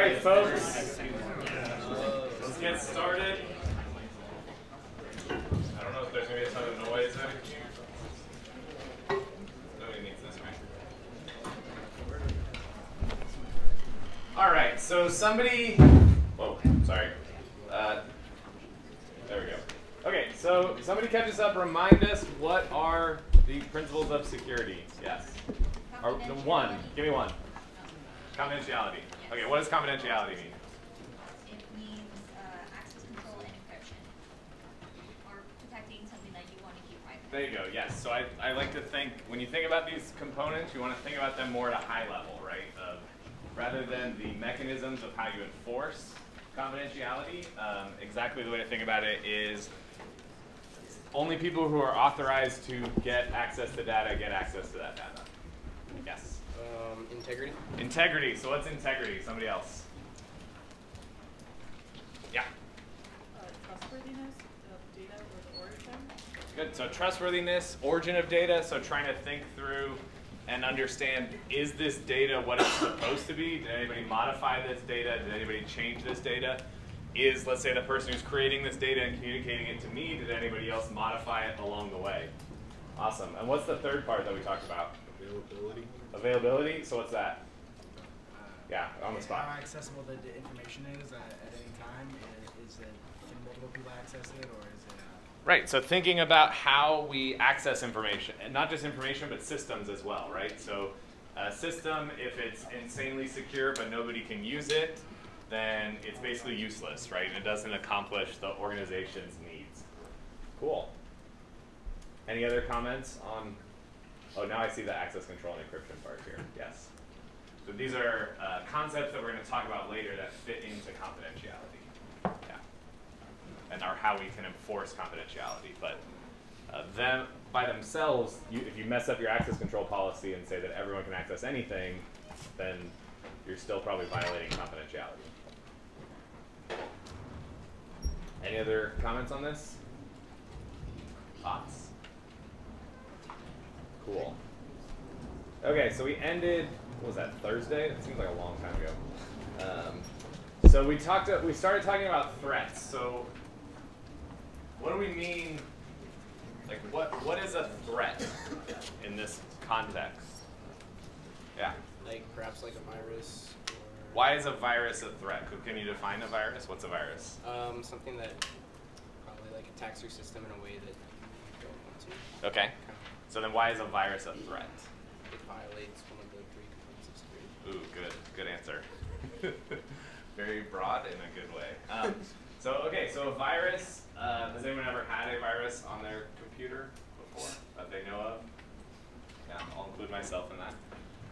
right, folks. Let's get started. I don't know if there's going to be a ton of noise here. Nobody needs this, right? All right, so somebody. Whoa, sorry. Uh, there we go. Okay, so somebody catch us up. Remind us what are the principles of security? Yes. One. Give me one. Confidentiality. Okay, what does confidentiality mean? It means uh, access control and encryption, or protecting something that you want to keep private. There you go. Yes. So I, I like to think when you think about these components, you want to think about them more at a high level, right? Of rather than the mechanisms of how you enforce confidentiality. Um, exactly the way to think about it is only people who are authorized to get access to data get access to that data. Yes. Um, integrity. Integrity. So what's integrity? Somebody else. Yeah. uh, trustworthiness of data or the origin. Good. So trustworthiness, origin of data. So trying to think through and understand is this data what it's supposed to be? Did anybody modify this data? Did anybody change this data? Is, let's say, the person who's creating this data and communicating it to me, did anybody else modify it along the way? Awesome. And what's the third part that we talked about? Availability. Availability. So what's that? Yeah, on the spot. How accessible the, the information is at, at any time? Is, is it can multiple people access it, or is it? Uh, Right, so thinking about how we access information, and not just information, but systems as well, right? So a system, if it's insanely secure but nobody can use it, then it's basically useless, right? And it doesn't accomplish the organization's needs. Cool. Any other comments on, oh, now I see the access control and encryption part here, yes. So these are uh, concepts that we're gonna talk about later that fit into confidentiality, yeah and are how we can enforce confidentiality. But uh, them by themselves, you, if you mess up your access control policy and say that everyone can access anything, then you're still probably violating confidentiality. Any other comments on this? Thoughts? Cool. Okay, so we ended. What was that? Thursday? It seems like a long time ago. Um, so we talked. We started talking about threats. So what do we mean? Like, what what is a threat in this context? Yeah. Like perhaps like a virus or Why is a virus a threat? Can you define a virus? What's a virus? um, something that probably like attacks your system in a way that you don't want to. Okay. So then, why is a virus a threat? It violates one of the three components of security. Ooh, good, good answer. Very broad in a good way. Um, so, okay, so a virus. Uh, has anyone ever had a virus on their computer before that they know of? Yeah, I'll include myself in that.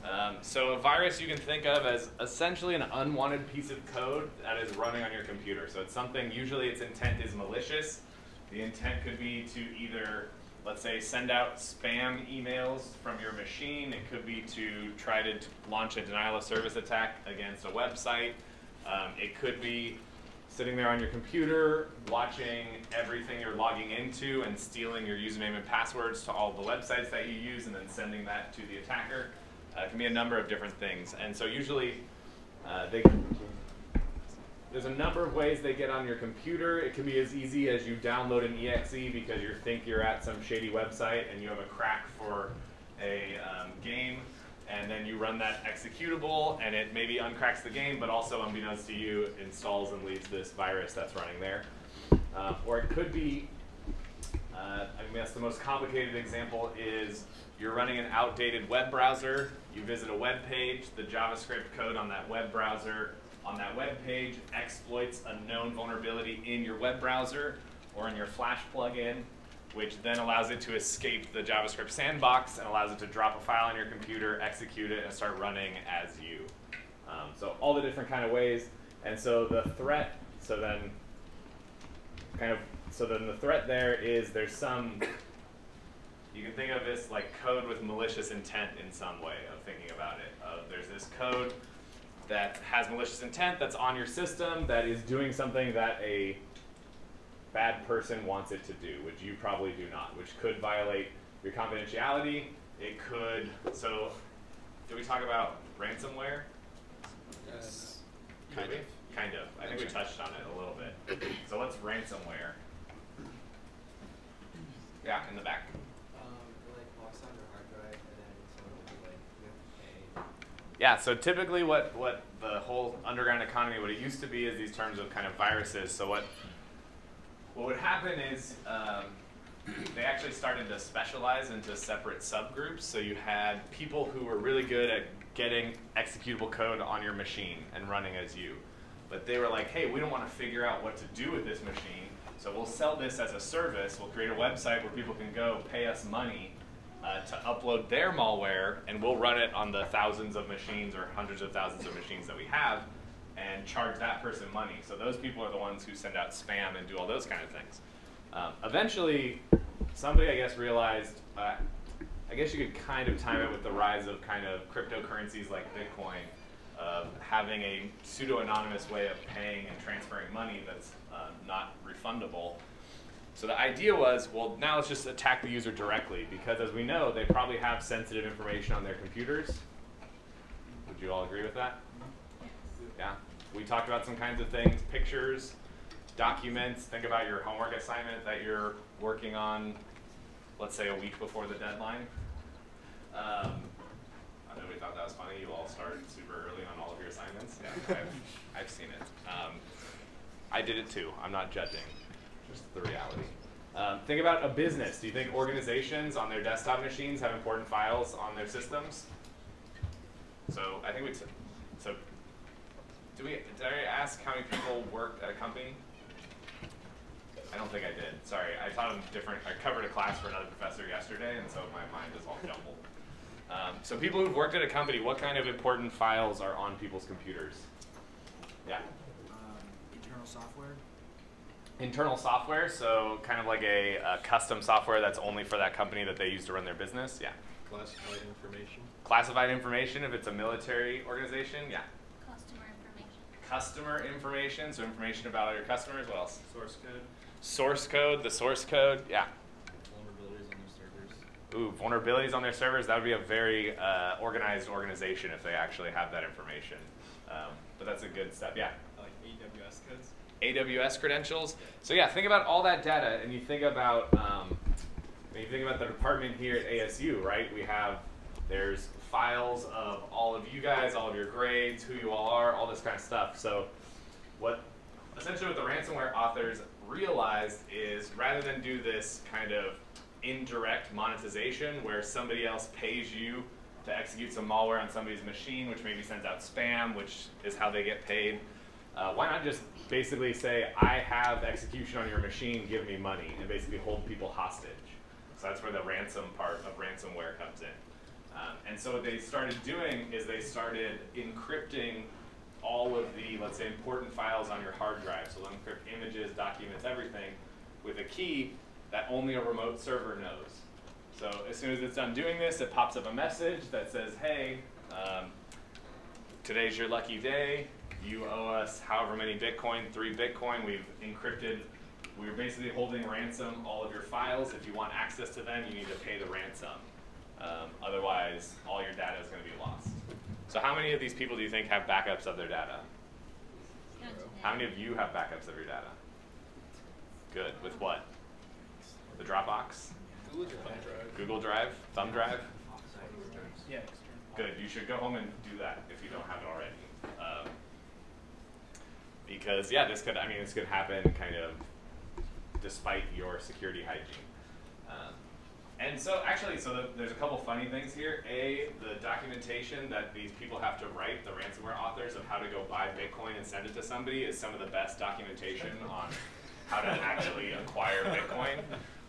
Um, so, a virus you can think of as essentially an unwanted piece of code that is running on your computer. So, it's something. Usually, its intent is malicious. The intent could be to either let's say send out spam emails from your machine. It could be to try to launch a denial of service attack against a website. Um, it could be sitting there on your computer, watching everything you're logging into and stealing your username and passwords to all the websites that you use and then sending that to the attacker. Uh, it can be a number of different things. And so usually uh, they there's a number of ways they get on your computer. It can be as easy as you download an exe because you think you're at some shady website and you have a crack for a um, game, and then you run that executable, and it maybe uncracks the game, but also, unbeknownst to you, installs and leaves this virus that's running there. Uh, or it could be, uh, I guess the most complicated example is you're running an outdated web browser. You visit a web page. The JavaScript code on that web browser on that web page exploits a known vulnerability in your web browser or in your Flash plugin, which then allows it to escape the JavaScript sandbox and allows it to drop a file on your computer, execute it, and start running as you. Um, so all the different kind of ways. And so the threat, so then kind of, so then the threat there is there's some, you can think of this like code with malicious intent in some way of thinking about it. Uh, there's this code that has malicious intent that's on your system that is doing something that a bad person wants it to do, which you probably do not, which could violate your confidentiality. It could, so did we talk about ransomware? Yes. Kind of. Kind of. I think we touched on it a little bit. So what's ransomware? Yeah, in the back. Um, it, like locks on your hard drive, and then someone will be like, you have to pay. Yeah, so typically what, what the whole underground economy, what it used to be is these terms of kind of viruses. So what what would happen is um, they actually started to specialize into separate subgroups. So you had people who were really good at getting executable code on your machine and running as you. But they were like, hey, we don't want to figure out what to do with this machine. So we'll sell this as a service. We'll create a website where people can go pay us money uh, to upload their malware, and we'll run it on the thousands of machines or hundreds of thousands of machines that we have, and charge that person money. So those people are the ones who send out spam and do all those kind of things. Um, eventually, somebody I guess realized. Uh, I guess you could kind of time it with the rise of kind of cryptocurrencies like Bitcoin, of having a pseudo-anonymous way of paying and transferring money that's uh, not refundable. So the idea was, well, now let's just attack the user directly because, as we know, they probably have sensitive information on their computers. Would you all agree with that? Yeah. We talked about some kinds of things: pictures, documents. Think about your homework assignment that you're working on. Let's say a week before the deadline. Um, I know we thought that was funny. You all start super early on all of your assignments. Yeah, I've, I've seen it. Um, I did it too. I'm not judging. Just the reality. Um, think about a business. Do you think organizations on their desktop machines have important files on their systems? So I think we. So, do we? Did I ask how many people worked at a company? I don't think I did. Sorry, I taught a different. I covered a class for another professor yesterday, and so my mind is all jumbled. Um, so people who've worked at a company, what kind of important files are on people's computers? Yeah. Um, internal software. Internal software, so kind of like a, a custom software that's only for that company that they use to run their business. Yeah. Classified information. Classified information if it's a military organization. Yeah. Customer information. Customer information, so information about your customers. What else? Source code. Source code, the source code. Yeah. Vulnerabilities on their servers. Ooh, vulnerabilities on their servers. That would be a very uh, organized organization if they actually have that information. Um, but that's a good step. Yeah. Like AWS codes. AWS credentials. So yeah, think about all that data, and you think about um, when you think about the department here at ASU, right? We have there's files of all of you guys, all of your grades, who you all are, all this kind of stuff. So what essentially what the ransomware authors realized is rather than do this kind of indirect monetization where somebody else pays you to execute some malware on somebody's machine, which maybe sends out spam, which is how they get paid. Uh, why not just basically say, I have execution on your machine, give me money, and basically hold people hostage? So that's where the ransom part of ransomware comes in. Um, and so what they started doing is they started encrypting all of the, let's say, important files on your hard drive. So they'll encrypt images, documents, everything with a key that only a remote server knows. So as soon as it's done doing this, it pops up a message that says, hey, um, today's your lucky day. You owe us however many Bitcoin, three Bitcoin. We've encrypted, we're basically holding ransom all of your files. If you want access to them, you need to pay the ransom. Um, otherwise, all your data is going to be lost. So how many of these people do you think have backups of their data? How many many. of you have backups of your data? Good. With what? The Dropbox? Google Drive. Google Drive? Thumb Drive? Yeah. Good. You should go home and do that if you don't have it already. Um, because yeah, this could. I mean, this could happen kind of despite your security hygiene. Um, and so actually, so the, there's a couple funny things here. A, the documentation that these people have to write, the ransomware authors of how to go buy Bitcoin and send it to somebody, is some of the best documentation on how to actually acquire Bitcoin.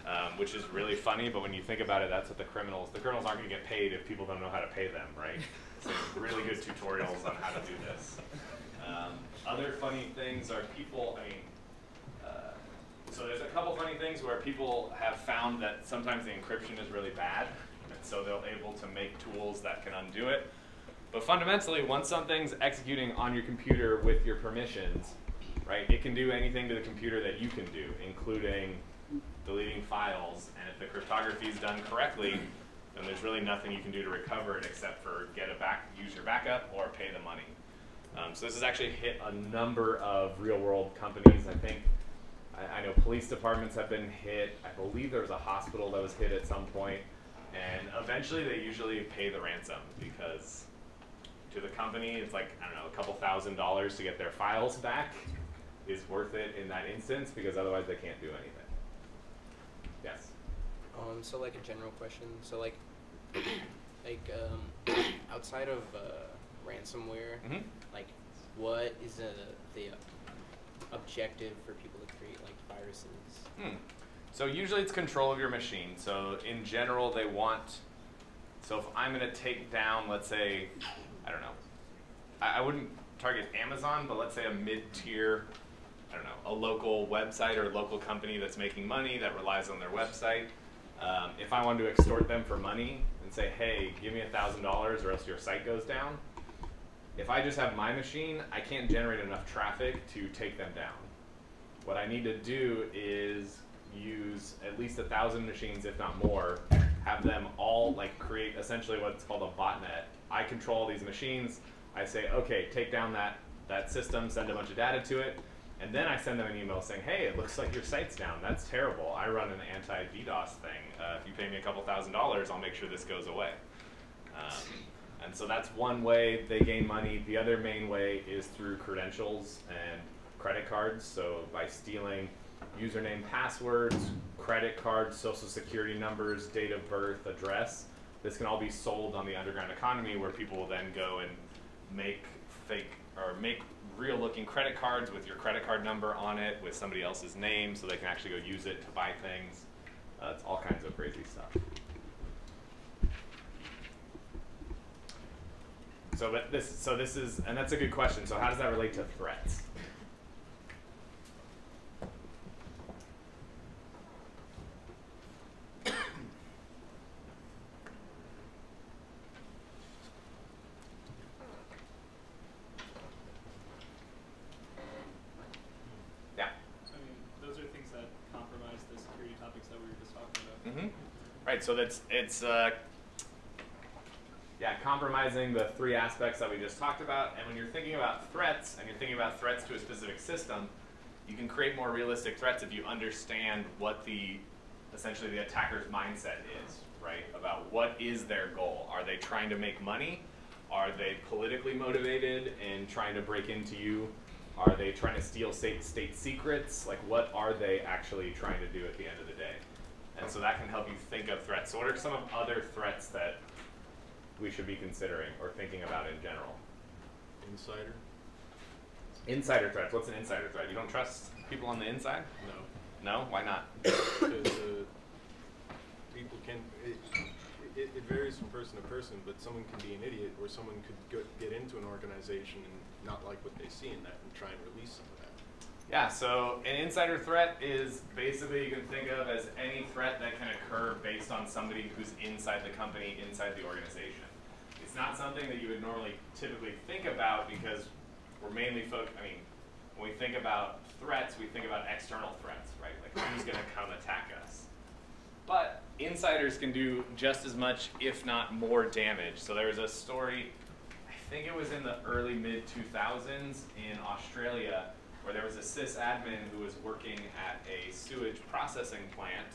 Um, which is really funny, but when you think about it, that's what the criminals, the criminals aren't going to get paid if people don't know how to pay them, right? So really good tutorials on how to do this. Um, other funny things are people, I mean, uh, so there's a couple funny things where people have found that sometimes the encryption is really bad, and so they're able to make tools that can undo it. But fundamentally, once something's executing on your computer with your permissions, right, it can do anything to the computer that you can do, including deleting files. And if the cryptography is done correctly, then there's really nothing you can do to recover it except for get a back, use your backup, or pay the money. Um, so this has actually hit a number of real world companies. I think I, I know police departments have been hit. I believe there was a hospital that was hit at some point, and eventually they usually pay the ransom because to the company it's like I don't know a couple thousand dollars to get their files back is worth it in that instance because otherwise they can't do anything. Yes. Um, so like a general question. So like, like um, outside of uh, ransomware, Mhm. like what is the the objective for people to create like viruses? Hmm. So usually it's control of your machine. So in general, they want. So if I'm going to take down, let's say, I don't know, I, I wouldn't target Amazon, but let's say a mid-tier, I don't know, a local website or a local company that's making money that relies on their website. Um, if I wanted to extort them for money and say, hey, give me a thousand dollars or else your site goes down, if I just have my machine, I can't generate enough traffic to take them down. What I need to do is use at least a thousand machines, if not more, have them all like create essentially what's called a botnet. I control these machines. I say, okay, take down that that system, send a bunch of data to it, and then I send them an email saying, hey, it looks like your site's down. That's terrible. I run an anti-DDoS thing. Uh, if you pay me a couple thousand dollars, I'll make sure this goes away. Um, and so that's one way they gain money. The other main way is through credentials and credit cards. So by stealing username, passwords, credit cards, social security numbers, date of birth, address, this can all be sold on the underground economy where people will then go and make fake or make real looking credit cards with your credit card number on it with somebody else's name so they can actually go use it to buy things. Uh, it's all kinds of crazy stuff. So, but this, so this is, and that's a good question. So, how does that relate to threats? Yeah. I mean, those are things that compromise the security topics that we were just talking about. Mm-hmm. Right. So that's it's uh, yeah, compromising the three aspects that we just talked about. And when you're thinking about threats, and you're thinking about threats to a specific system, you can create more realistic threats if you understand what the essentially the attacker's mindset is, right? About what is their goal? Are they trying to make money? Are they politically motivated and trying to break into you? Are they trying to steal state, state secrets? Like, what are they actually trying to do at the end of the day? And so that can help you think of threats. So, what are some of other threats that we should be considering or thinking about in general? Insider? Insider threats. What's an insider threat? You don't trust people on the inside? No. No? Why not? Because uh, people can. It, it, it varies from person to person, but someone can be an idiot, or someone could go, get into an organization and not like what they see in that and try and release some of that. Yeah, so an insider threat is basically you can think of as any threat that can occur based on somebody who's inside the company, inside the organization. It's not something that you would normally typically think about because we're mainly focused, I mean, when we think about threats, we think about external threats, right? Like who's going to come attack us. But insiders can do just as much, if not more, damage. So there was a story, I think it was in the early mid 2000s in Australia, where there was a sysadmin who was working at a sewage processing plant,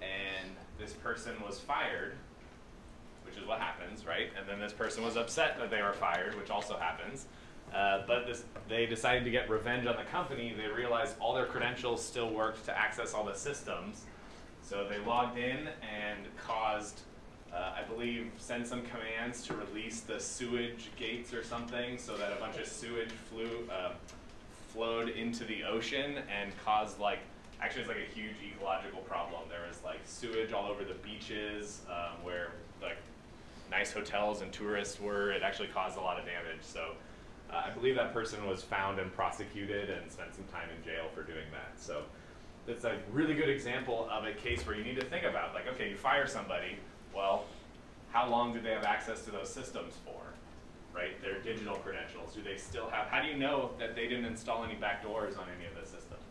and this person was fired, which is what happens, right? And then this person was upset that they were fired, which also happens. Uh, but this, they decided to get revenge on the company. They realized all their credentials still worked to access all the systems. So they logged in and caused, uh, I believe, sent some commands to release the sewage gates or something so that a bunch of sewage flew, uh, flowed into the ocean and caused like, actually it's like a huge ecological problem. There was like sewage all over the beaches um, where like nice hotels and tourists were. It actually caused a lot of damage. So uh, I believe that person was found and prosecuted and spent some time in jail for doing that. So it's a really good example of a case where you need to think about, like, okay, you fire somebody, well, how long do they have access to those systems for? Right? Their digital credentials. Do they still have, how do you know that they didn't install any backdoors on any of the systems?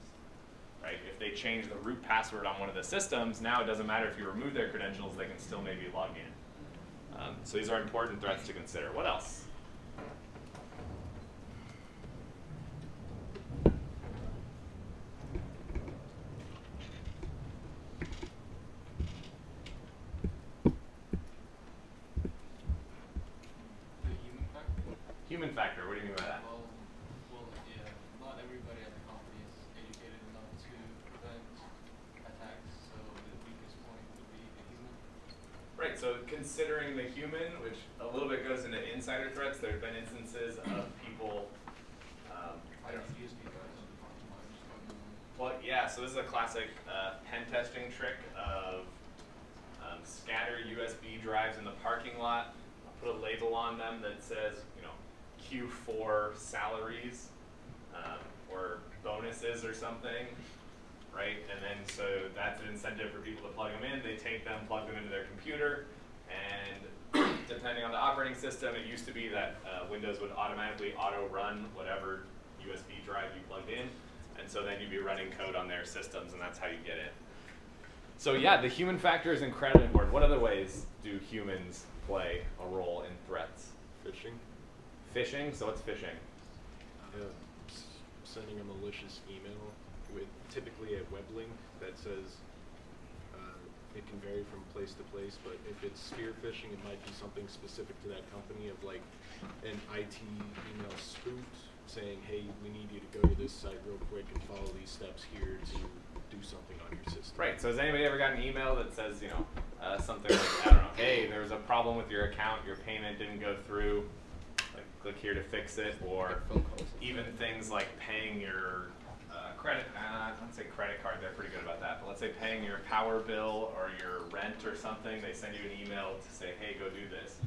Right? If they change the root password on one of the systems, now it doesn't matter if you remove their credentials, they can still maybe log in. Um, so these are important threats to consider. What else? Human factor. What do you mean by that? Well, well, yeah, not everybody at the company is educated enough to prevent attacks, so the weakest point would be the human. Right, so considering the human, which a little bit goes into insider threats, there have been instances of people, um, I don't DSP guys on the front line just don't know. well, yeah, so this is a classic uh, pen testing trick of um, scatter USB drives in the parking lot, put a label on them that says, you know, Q4 salaries um, or bonuses or something, right? And then so that's an incentive for people to plug them in. They take them, plug them into their computer, and depending on the operating system, it used to be that uh, Windows would automatically auto-run whatever USB drive you plugged in, and so then you'd be running code on their systems, and that's how you get it. So yeah, the human factor is incredibly important. What other ways do humans play a role in threats? Phishing. Phishing. So what's phishing? S- sending a malicious email with typically a web link that says uh, it can vary from place to place, but if it's spear phishing, it might be something specific to that company of like an IT email spoofed saying, hey, we need you to go to this site real quick and follow these steps here to do something on your system. Right. So has anybody ever gotten an email that says, you know, uh, something like I don't know, hey, there was a problem with your account, your payment didn't go through. Like, click here to fix it, or Get phone calls. even things like paying your credit. Uh, let's say credit card. They're pretty good about that. But let's say paying your power bill or your rent or something. They send you an email to say, hey, go do this.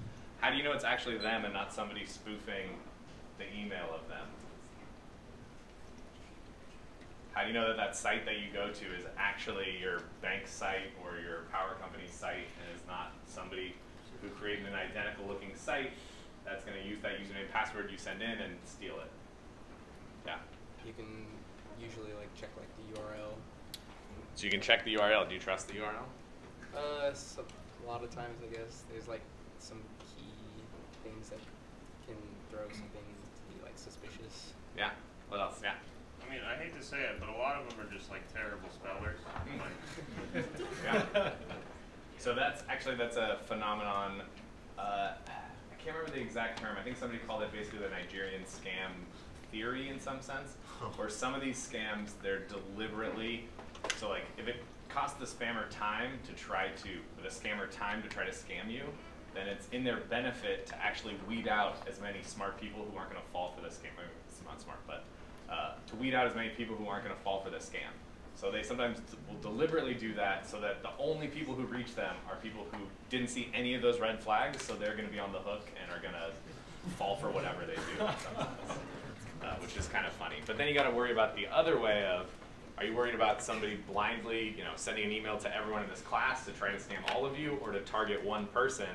How do you know it's actually them and not somebody spoofing the email of them? How do you know that that site that you go to is actually your bank site or your power company site and is not somebody who created an identical looking site that's going to use that username and password you send in and steal it? Yeah. You can usually like check like the URL. So you can check the URL. Do you trust the URL? Uh, so a lot of times I guess there's like some key things that can throw something to be like suspicious. Yeah. What else? Yeah. I mean, I hate to say it, but a lot of them are just like terrible spellers. Like, yeah. So that's actually that's a phenomenon. Uh, I can't remember the exact term. I think somebody called it basically the Nigerian scam theory in some sense, where some of these scams they're deliberately so like if it costs the spammer time to try to the scammer time to try to scam you, then it's in their benefit to actually weed out as many smart people who aren't going to fall for the scam. It's not smart, but uh, to weed out as many people who aren't going to fall for the scam. So they sometimes will deliberately do that so that the only people who reach them are people who didn't see any of those red flags, so they're going to be on the hook and are going to fall for whatever they do. uh, which is kind of funny. But then you got to worry about the other way of, are you worried about somebody blindly, you know, sending an email to everyone in this class to try to scam all of you, or to target one person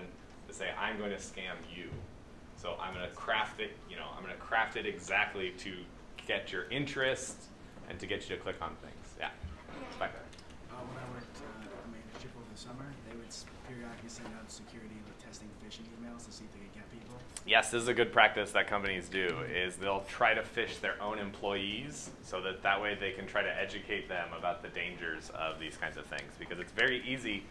to say, I'm going to scam you. So I'm going to craft it, you know, I'm going to craft it exactly to get your interest and to get you to click on things. Yeah. There. Uh, when I worked uh, at a manager over the summer, they would periodically send out security like testing phishing emails to see if they. Yes, this is a good practice that companies do. Is they'll try to phish their own employees so that that way they can try to educate them about the dangers of these kinds of things. Because it's very easy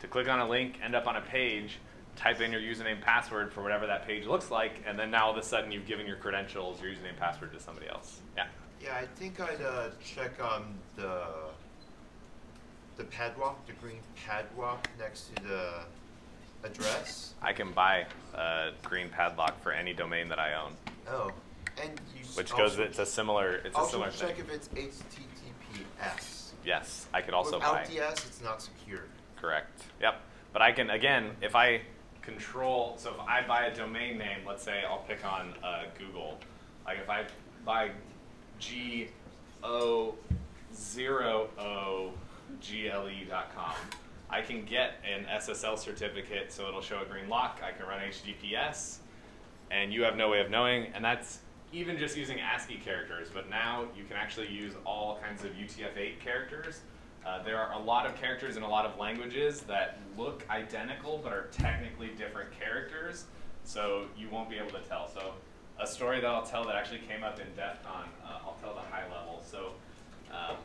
to click on a link, end up on a page, type in your username password for whatever that page looks like, and then now all of a sudden you've given your credentials, your username password to somebody else. Yeah. Yeah, I think I'd uh, check on the the padlock, the green padlock next to the address. I can buy a green padlock for any domain that I own, Oh, and you which goes. It's a similar. It's a also similar check thing. if it's HTTPS. Yes, I could also Without buy. DS, it's not secure. Correct. Yep. But I can again, if I control, so if I buy a domain name, let's say I'll pick on uh, Google. Like if I buy G O zero O G L E dot com, I can get an SSL certificate, so it'll show a green lock. I can run HTTPS, and you have no way of knowing. And that's even just using ASCII characters. But now you can actually use all kinds of UTF-8 characters. Uh, there are a lot of characters in a lot of languages that look identical but are technically different characters, so you won't be able to tell. So a story that I'll tell that actually came up in DEF CON, uh, I'll tell the high level. So um,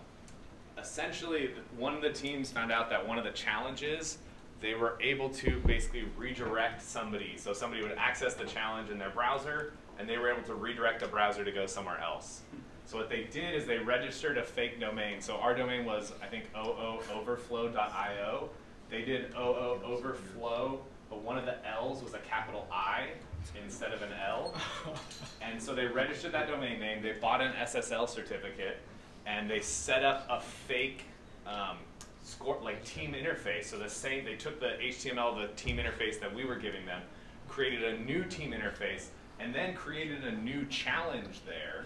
essentially, one of the teams found out that one of the challenges they were able to basically redirect somebody. So somebody would access the challenge in their browser, and they were able to redirect the browser to go somewhere else. So what they did is they registered a fake domain. So our domain was, I think, ooverflow.io. They did ooverflow, but one of the L's was a capital I instead of an L. And so they registered that domain name, they bought an SSL certificate, and they set up a fake um, score, like team interface. So the same, they took the HTML, the team interface that we were giving them, created a new team interface, and then created a new challenge there,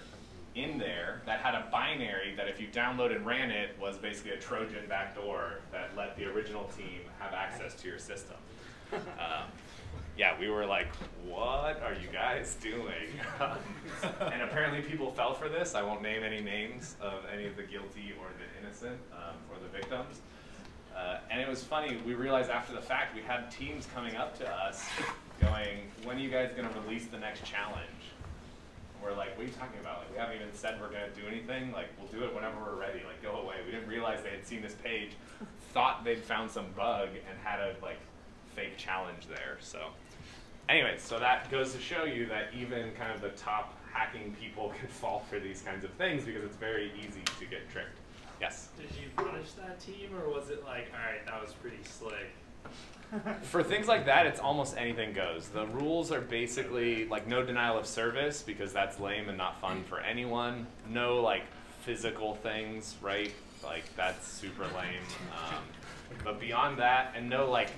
in there, that had a binary that if you download and ran it was basically a Trojan backdoor that let the original team have access to your system. Um, yeah, we were like, what are you guys doing? and apparently people fell for this. I won't name any names of any of the guilty or the innocent um, or the victims. Uh, and it was funny, we realized after the fact we had teams coming up to us going, when are you guys going to release the next challenge? And we're like, what are you talking about? Like, we haven't even said we're going to do anything. Like, we'll do it whenever we're ready. Like, go away. We didn't realize they had seen this page, thought they'd found some bug, and had a like fake challenge there. So, anyways, so that goes to show you that even kind of the top hacking people can fall for these kinds of things because it's very easy to get tricked. Yes. Did you punish that team, or was it like, all right, that was pretty slick? For things like that, it's almost anything goes. The rules are basically like no denial of service because that's lame and not fun for anyone. No like physical things, right? Like that's super lame. Um, but beyond that, and no like,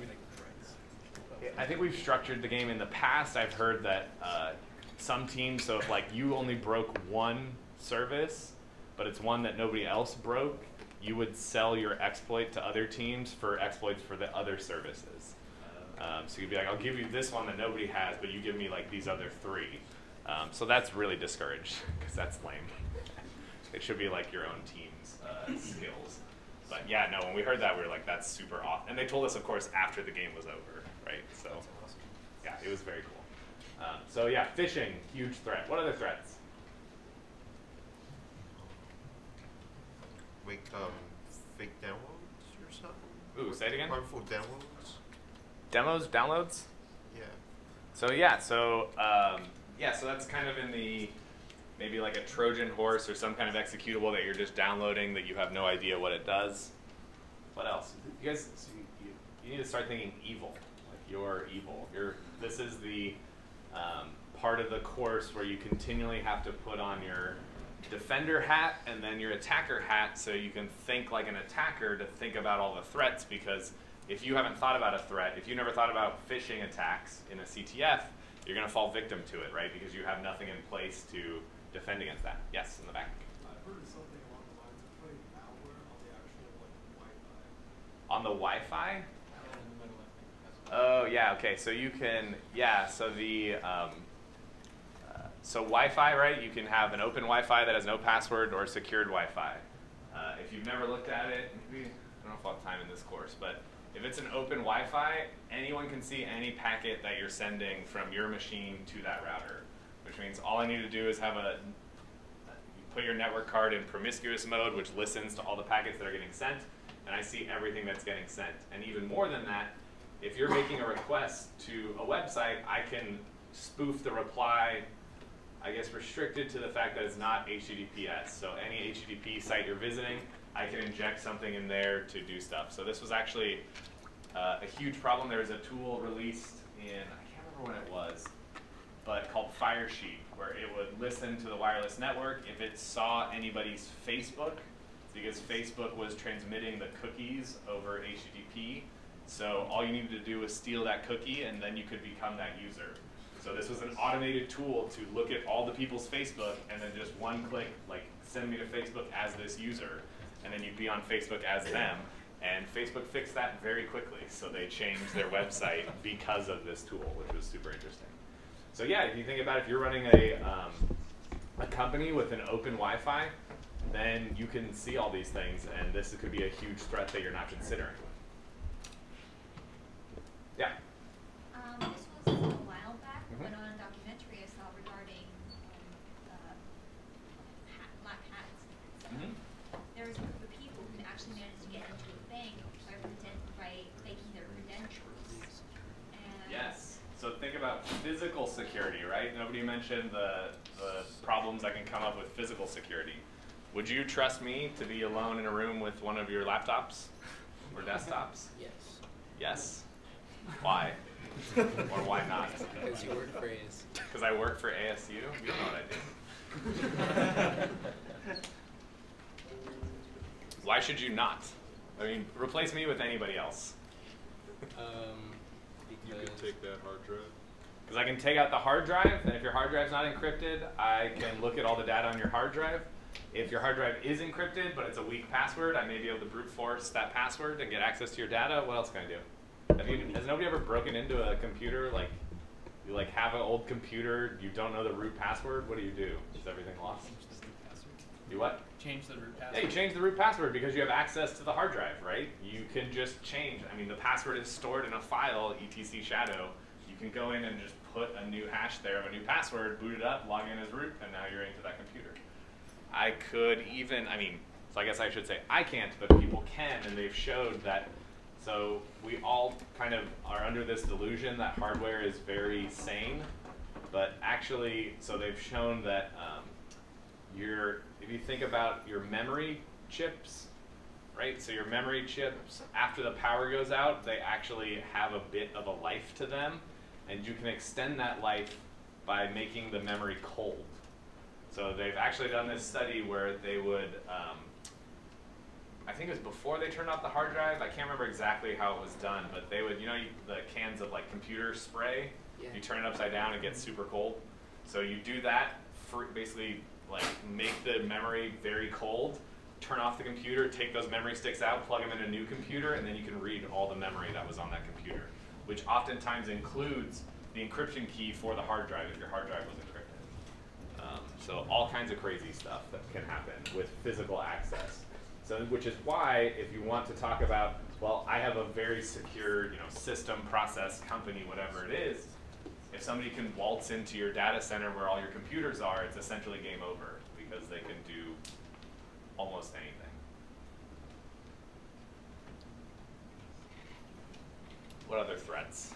I think we've structured the game in the past. I've heard that uh, some teams, so if like you only broke one service, but it's one that nobody else broke, you would sell your exploit to other teams for exploits for the other services. Um, so you'd be like, I'll give you this one that nobody has, but you give me like these other three. Um, so that's really discouraged because that's lame. it should be like your own team's uh, skills. But yeah, no, when we heard that, we were like, that's super awesome. And they told us, of course, after the game was over, right? So yeah, it was very cool. Um, so yeah, phishing, huge threat. What other threats? Um, fake downloads or something? Ooh, say it again. Harmful downloads? Demos, downloads? Yeah. So yeah, so um, yeah, so that's kind of in the maybe like a Trojan horse or some kind of executable that you're just downloading that you have no idea what it does. What else? You guys, you, you need to start thinking evil. You're evil. You're. This is the um, part of the course where you continually have to put on your defender hat and then your attacker hat so you can think like an attacker to think about all the threats because if you haven't thought about a threat, if you never thought about phishing attacks in a CTF, you're going to fall victim to it, right? Because you have nothing in place to defend against that. Yes, in the back. I've heard something along the lines of putting malware on the actual like Wi-Fi. On the Wi-Fi? in the middle, I think. That's Oh yeah, okay. So you can yeah. So the um, uh, so Wi-Fi, right? You can have an open Wi-Fi that has no password or secured Wi-Fi. Uh, if you've never looked at it, maybe I don't know if I'll have time in this course, but if it's an open Wi-Fi, anyone can see any packet that you're sending from your machine to that router, which means all I need to do is have a you put your network card in promiscuous mode, which listens to all the packets that are getting sent, and I see everything that's getting sent. And even more than that, if you're making a request to a website, I can spoof the reply, I guess restricted to the fact that it's not HTTPS. So any HTTP site you're visiting, I can inject something in there to do stuff. So this was actually uh, a huge problem. There was a tool released in, I can't remember when it was, but called Firesheep, where it would listen to the wireless network if it saw anybody's Facebook, because Facebook was transmitting the cookies over HTTP. So all you needed to do was steal that cookie, and then you could become that user. So this was an automated tool to look at all the people's Facebook, and then just one click, like send me to Facebook as this user, and then you'd be on Facebook as them. And Facebook fixed that very quickly, so they changed their website because of this tool, which was super interesting. So yeah, if you think about if you're running a, um, a company with an open Wi-Fi, then you can see all these things, and this could be a huge threat that you're not considering. Yeah. Um, this was a while back, mm on a documentary I saw regarding um, uh, black hats. Mm-hmm. There was a group of people who actually managed to get into a bank by, pretend, faking their credentials. Yes. So think about physical security, right? Nobody mentioned the, problems that can come up with physical security. Would you trust me to be alone in a room with one of your laptops or desktops? yes. Yes? Why? or why not? Because you work for AS. Because I work for ASU. You don't know what I do. Why should you not? I mean, replace me with anybody else. Um, You because could take that hard drive. Because I can take out the hard drive, and if your hard drive's not encrypted, I can look at all the data on your hard drive. If your hard drive is encrypted, but it's a weak password, I may be able to brute force that password and get access to your data. What else can I do? Have you, has nobody ever broken into a computer? Like, you like have an old computer, you don't know the root password. What do you do? Is everything lost? Just the password. You what? Change the root Yeah, password. you change the root password because you have access to the hard drive, right? You can just change. I mean, the password is stored in a file, etc shadow. You can go in and just put a new hash there of a new password, boot it up, log in as root, and now you're into that computer. I could even, I mean, so I guess I should say I can't, but people can, and they've showed that. So we all kind of are under this delusion that hardware is very sane, but actually, so they've shown that um, your if you think about your memory chips, right? So your memory chips, after the power goes out, they actually have a bit of a life to them, and you can extend that life by making the memory cold. So they've actually done this study where they would, um, I think it was before they turned off the hard drive. I can't remember exactly how it was done, but they would, you know, you, the cans of like computer spray. Yeah. You turn it upside down, it gets super cold. So you do that, for basically like make the memory very cold, turn off the computer, take those memory sticks out, plug them in a new computer, and then you can read all the memory that was on that computer, which oftentimes includes the encryption key for the hard drive if your hard drive was encrypted. Um, so all kinds of crazy stuff that can happen with physical access. So which is why if you want to talk about, well, I have a very secure, you know, system, process, company, whatever it is, if somebody can waltz into your data center where all your computers are, it's essentially game over because they can do almost anything. What other threats?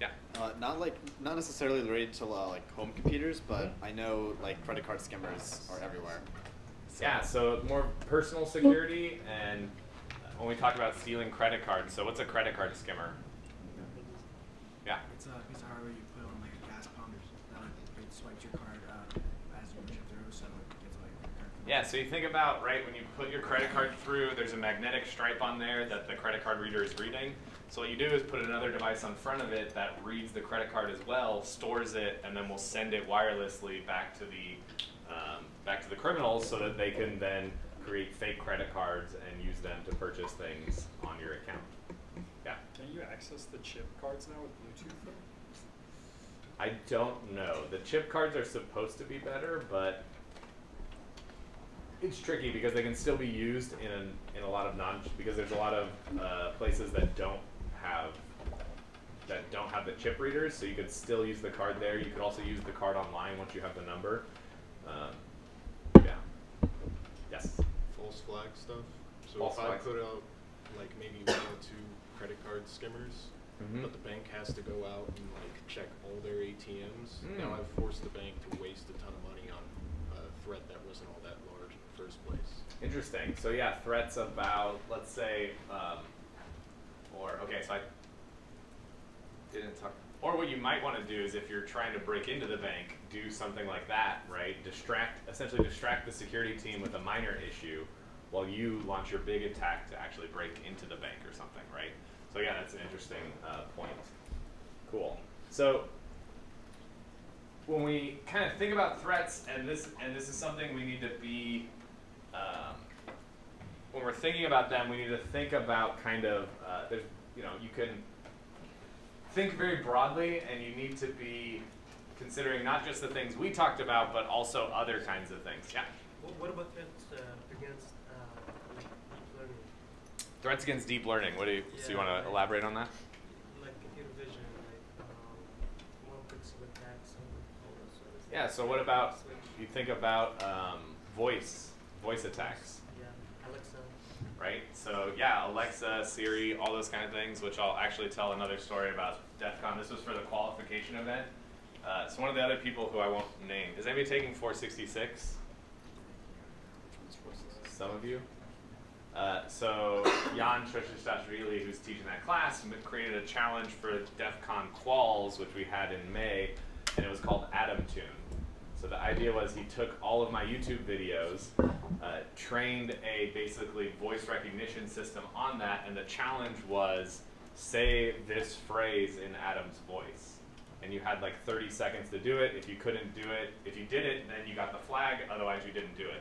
Yeah. Uh, not like not necessarily related to uh, like home computers, but I know like credit card skimmers are everywhere. Yeah, so more personal security, and when we talk about stealing credit cards, so what's a credit card skimmer? Yeah. It's a piece of hardware you put on like a gas pump that like, it swipes your card uh, as you push it through, so it gets like. Yeah, so you think about, right, when you put your credit card through, there's a magnetic stripe on there that the credit card reader is reading. So what you do is put another device on front of it that reads the credit card as well, stores it, and then we'll send it wirelessly back to the um, back to the criminals so that they can then create fake credit cards and use them to purchase things on your account. Yeah. Can you access the chip cards now with Bluetooth? though? I don't know. The chip cards are supposed to be better, but it's tricky because they can still be used in an, in a lot of non because there's a lot of uh, places that don't have that don't have the chip readers, so you could still use the card there. You could also use the card online once you have the number. Um. False flag stuff. So False if I put out like maybe one or two credit card skimmers, Mhm. but the bank has to go out and like check all their ATMs. Mm. Now I've forced the bank to waste a ton of money on a threat that wasn't all that large in the first place. Interesting. So yeah, threats about let's say, um, or okay, so I didn't talk. Or what you might want to do is if you're trying to break into the bank, do something like that, right? Distract, essentially distract the security team with a minor issue, while you launch your big attack to actually break into the bank or something, right? So yeah, that's an interesting uh, point. Cool. So when we kind of think about threats, and this and this is something we need to be um, when we're thinking about them, we need to think about kind of uh, there's you know you can think very broadly, and you need to be considering not just the things we talked about, but also other kinds of things. Yeah. What, what about threats uh, against uh, like deep learning, Threats against deep learning. What do you? so you want to elaborate on that? like computer vision, like um, one pixel attacks and all that sort of stuff? Yeah. So what about you think about um, voice voice attacks? Right? So yeah, Alexa, Siri, all those kind of things, which I'll actually tell another story about DEF CON. This was for the qualification event. Uh, so one of the other people who I won't name is anybody taking 466? Some of you. Uh, so Yan Shoshitaishvili, who's teaching that class, created a challenge for DEF CON Quals, which we had in May, and it was called Atom Tune. So the idea was he took all of my YouTube videos, uh, trained a basically voice recognition system on that, and the challenge was say this phrase in Adam's voice. And you had like 30 seconds to do it. If you couldn't do it, if you did it, then you got the flag, otherwise you didn't do it.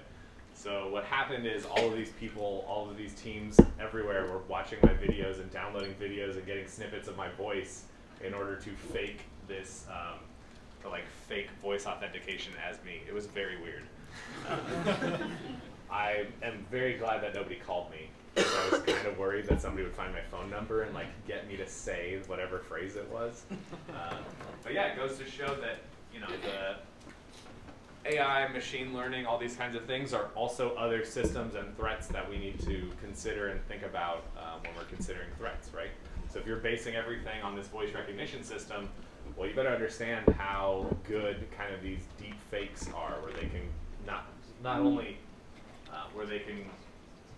So what happened is all of these people, all of these teams everywhere were watching my videos and downloading videos and getting snippets of my voice in order to fake this, um, to like fake voice authentication as me. It was very weird. Um, I am very glad that nobody called me. because I was kind of worried that somebody would find my phone number and like get me to say whatever phrase it was. Um, but yeah, it goes to show that you know the AI, machine learning, all these kinds of things are also other systems and threats that we need to consider and think about um, when we're considering threats, right? So if you're basing everything on this voice recognition system, well, you better understand how good kind of these deep fakes are, where they can not not only uh, where they can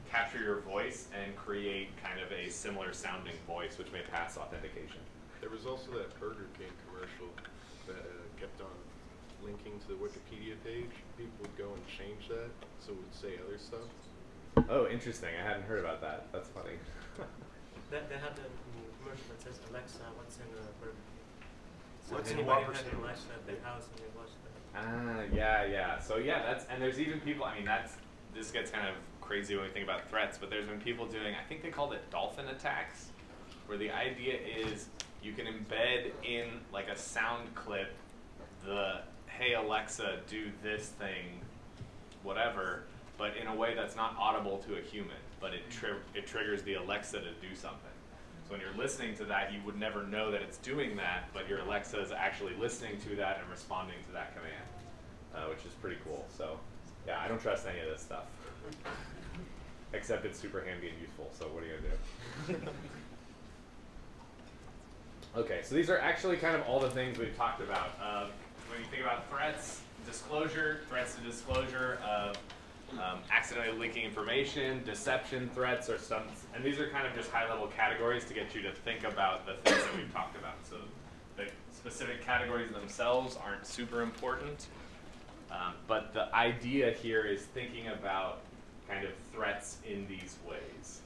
capture your voice and create kind of a similar sounding voice, which may pass authentication. There was also that Burger King commercial that uh, kept on linking to the Wikipedia page. People would go and change that, so it would say other stuff. Oh, interesting. I hadn't heard about that. That's funny. They, they had a mm, commercial that says Alexa, what's in a burger? So What's if in anybody had an sandwich? Alexa at their house and they watched that. Ah, yeah, yeah. So yeah, that's and there's even people. I mean, that's this gets kind of crazy when we think about threats, but there's been people doing. I think they called it dolphin attacks, where the idea is you can embed in like a sound clip the hey Alexa, do this thing, whatever, but in a way that's not audible to a human, but it tri- it triggers the Alexa to do something. So when you're listening to that, you would never know that it's doing that, but your Alexa is actually listening to that and responding to that command, uh, which is pretty cool. So yeah, I don't trust any of this stuff, except it's super handy and useful. So what are you gonna do? Okay, so these are actually kind of all the things we've talked about. Uh, when you think about threats, disclosure, threats to disclosure of um, accidentally leaking information, deception threats, or some, and these are kind of just high-level categories to get you to think about the things that we've talked about. So the specific categories themselves aren't super important, um, but the idea here is thinking about kind of threats in these ways.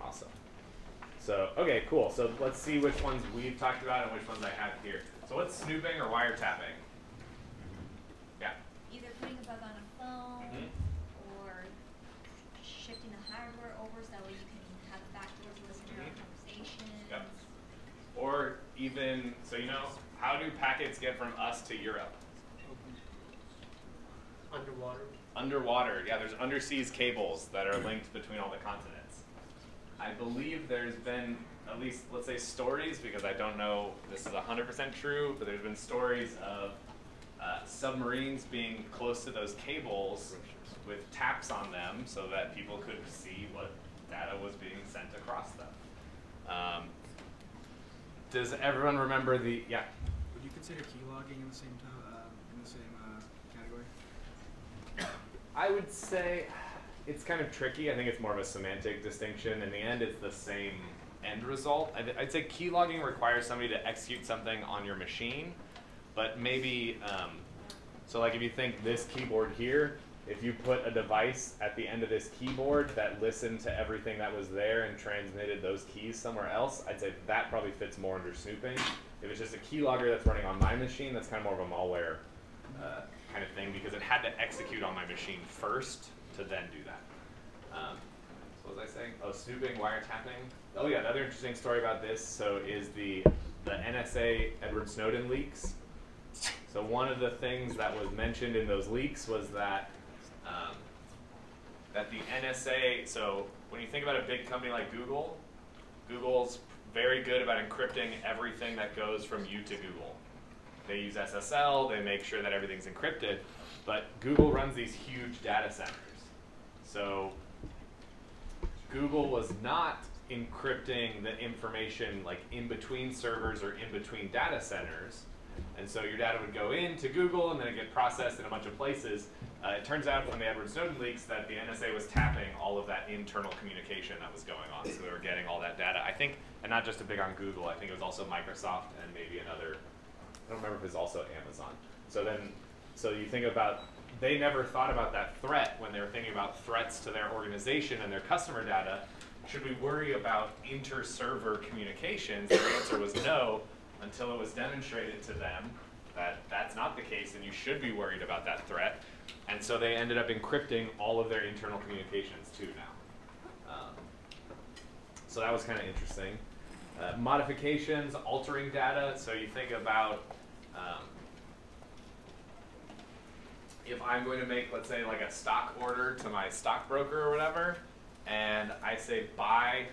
Awesome. So, okay, cool. So let's see which ones we've talked about and which ones I have here. So what's snooping or wiretapping? Yeah. Either putting a bug on a phone Mhm. or shifting the hardware over so that way you can have a backdoor to listen to your own Mhm. conversations. Yep. Or even, so you know, how do packets get from us to Europe? Underwater. Underwater. Yeah, there's underseas cables that are linked between all the continents. I believe there's been at least, let's say, stories, because I don't know this is 100% true, but there's been stories of uh, submarines being close to those cables with taps on them so that people could see what data was being sent across them. Um, does everyone remember the, yeah? Would you consider keylogging in the same to, uh, in the same uh, category? I would say it's kind of tricky. I think it's more of a semantic distinction. In the end, it's the same end result. I'd, I'd say keylogging requires somebody to execute something on your machine, but maybe, um, so like if you think this keyboard here, if you put a device at the end of this keyboard that listened to everything that was there and transmitted those keys somewhere else, I'd say that probably fits more under snooping. If it's just a keylogger that's running on my machine, that's kind of more of a malware uh, kind of thing because it had to execute on my machine first to then do that. Um, so what was I saying? Oh, snooping, wiretapping. Oh yeah, another interesting story about this. So is the the NSA Edward Snowden leaks. So one of the things that was mentioned in those leaks was that um, that the NSA. So when you think about a big company like Google, Google's very good about encrypting everything that goes from you to Google. They use SSL, they make sure that everything's encrypted, but Google runs these huge data centers. So Google was not encrypting the information like in between servers or in between data centers. And so your data would go into Google and then it get processed in a bunch of places. Uh, it turns out from the Edward Snowden leaks that the NSA was tapping all of that internal communication that was going on. So they were getting all that data. I think, and not just a big on Google, I think it was also Microsoft and maybe another, I don't remember if it was also Amazon. So then, so you think about, they never thought about that threat when they were thinking about threats to their organization and their customer data. Should we worry about inter-server communications? The answer was no, until it was demonstrated to them that that's not the case and you should be worried about that threat. And so they ended up encrypting all of their internal communications too now. Um, so that was kind of interesting. Uh, modifications, altering data. So you think about um, if I'm going to make, let's say, like a stock order to my stockbroker or whatever, and I say buy,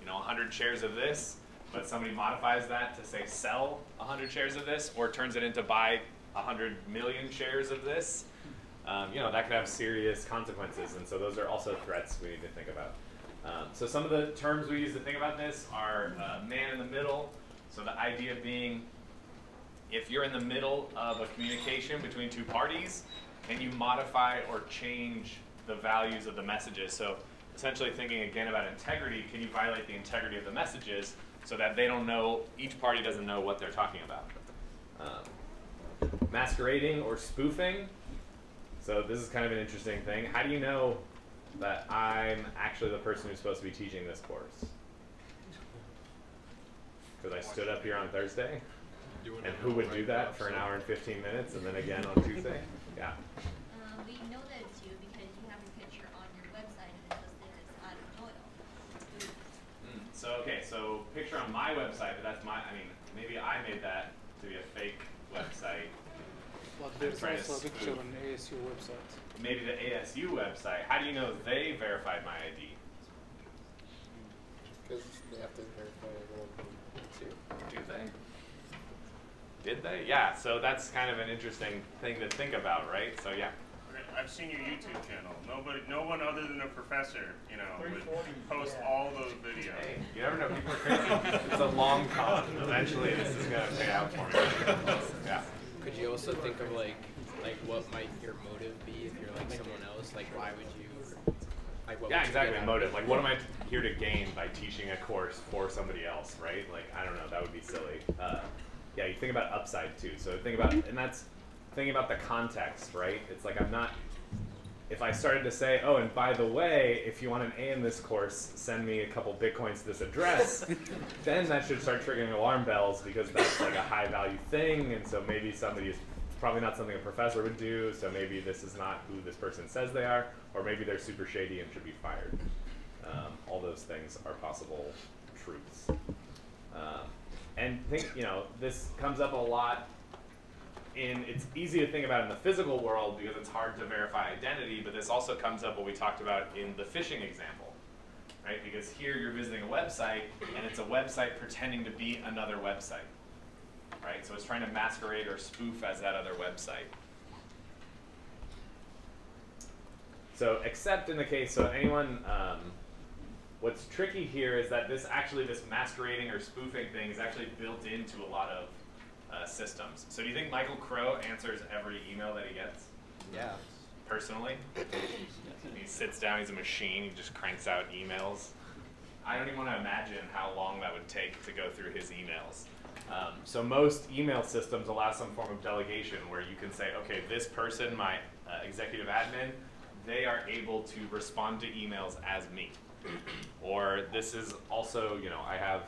you know, 100 shares of this, but somebody modifies that to say sell 100 shares of this, or turns it into buy 100 million shares of this, um, you know, that could have serious consequences. And so those are also threats we need to think about. Um, so some of the terms we use to think about this are uh, man in the middle. So the idea being, if you're in the middle of a communication between two parties, can you modify or change the values of the messages? So essentially thinking again about integrity, can you violate the integrity of the messages so that they don't know, each party doesn't know what they're talking about? Um, masquerading or spoofing. So this is kind of an interesting thing. How do you know that I'm actually the person who's supposed to be teaching this course? Because I stood up here on Thursday? And who would do that for an hour and 15 minutes and then again on Tuesday? Yeah. Um, we know that it's you because you have your picture on your website and it's listed as Adam Doupé. Mm, So, okay, so picture on my website, but that's my, I mean, maybe I made that to be a fake website. But I'm there's trying also a picture spoof. on ASU website. Maybe the ASU website. How do you know they verified my ID? Because they have to verify everyone too. Do they? Did they? Yeah, so that's kind of an interesting thing to think about, right? So, yeah. I've seen your YouTube channel. Nobody, no one other than a professor, you know, would post yeah. all those videos. Hey, you never know, people are crazy. it's a long con. Eventually, this is going to pay out for me. Yeah. You also think of like, like what might your motive be if you're like someone else? Like, why would you? Like, what Yeah, would exactly. of Motive. Like, what am I here to gain by teaching a course for somebody else, right? Like, I don't know. That would be silly. Uh, yeah, you think about upside too. So think about, and that's thinking about the context, right? It's like I'm not. If I started to say, oh, and by the way, if you want an A in this course, send me a couple bitcoins to this address, then that should start triggering alarm bells because that's like a high value thing, and so maybe somebody is probably not something a professor would do. So maybe this is not who this person says they are, or maybe they're super shady and should be fired. Um, all those things are possible truths. Um, and think, you know, this comes up a lot in, it's easy to think about in the physical world because it's hard to verify identity, but this also comes up what we talked about in the phishing example, right? Because here you're visiting a website and it's a website pretending to be another website, right? So it's trying to masquerade or spoof as that other website. So except in the case, so anyone, um, what's tricky here is that this actually, this masquerading or spoofing thing is actually built into a lot of uh, systems. So do you think Michael Crow answers every email that he gets? Yeah. Personally? he sits down, he's a machine, he just cranks out emails. I don't even want to imagine how long that would take to go through his emails. Um, so most email systems allow some form of delegation where you can say, okay, this person, my uh, executive admin, they are able to respond to emails as me. or this is also, you know, I have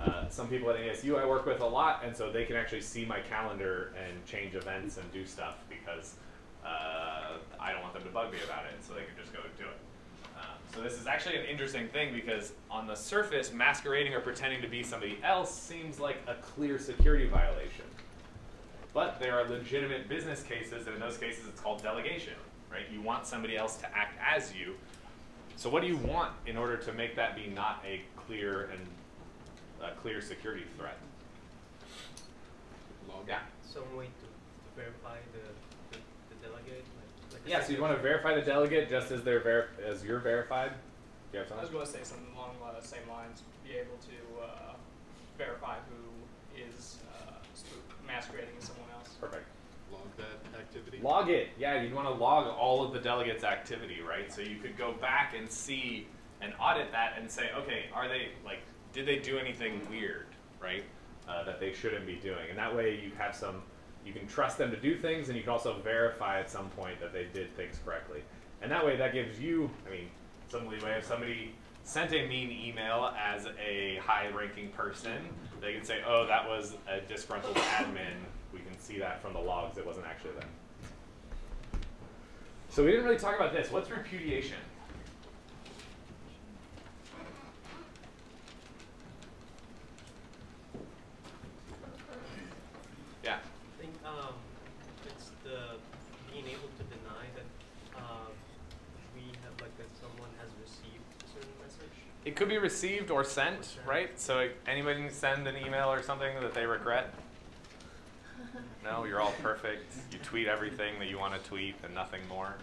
uh, some people at ASU I work with a lot, and so they can actually see my calendar and change events and do stuff because uh, I don't want them to bug me about it, so they can just go do it. Um, so this is actually an interesting thing because on the surface, masquerading or pretending to be somebody else seems like a clear security violation. But there are legitimate business cases, and in those cases it's called delegation, right? You want somebody else to act as you. So what do you want in order to make that be not a clear and a clear security threat? Yeah. Some way to, to verify the, the, the delegate. Like, like Yeah, so you want to verify the delegate just as they're ver- as you're verified. You have I was something? going to say something along the same lines. Be able to uh, verify who is uh, masquerading as someone else. Perfect. Log that activity. Log it. Yeah, you'd want to log all of the delegates' activity, right? So you could go back and see and audit that and say, okay, are they like, did they do anything weird, right? Uh, that they shouldn't be doing, and that way you have some, you can trust them to do things, and you can also verify at some point that they did things correctly, and that way that gives you, I mean, some leeway. If somebody sent a mean email as a high-ranking person, they can say, oh, that was a disgruntled admin. We can see that from the logs. It wasn't actually them. So we didn't really talk about this. What's repudiation? Yeah. I think um, it's the being able to deny that uh, we have like that someone has received a certain message. It could be received or sent, right? So anybody can send an email or something that they regret. No, you're all perfect. You tweet everything that you want to tweet and nothing more,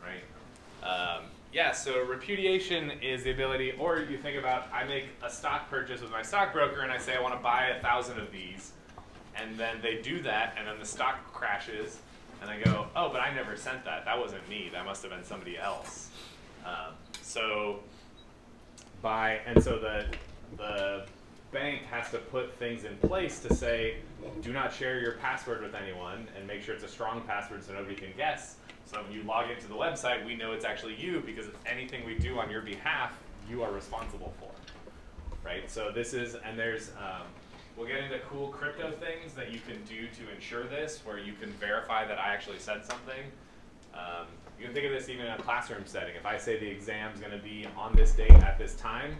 right? Um, yeah. So repudiation is the ability, or you think about I make a stock purchase with my stockbroker and I say I want to buy a thousand of these, and then they do that, and then the stock crashes, and I go, oh, but I never sent that. That wasn't me. That must have been somebody else. Um, so by and so the the bank has to put things in place to say do not share your password with anyone and make sure it's a strong password so nobody can guess. So when you log into the website we know it's actually you because if anything we do on your behalf you are responsible for right? So this is and there's um, we'll get into cool crypto things that you can do to ensure this where you can verify that i actually said something. Um, you can think of this even in a classroom setting. If I say the exam is going to be on this date at this time,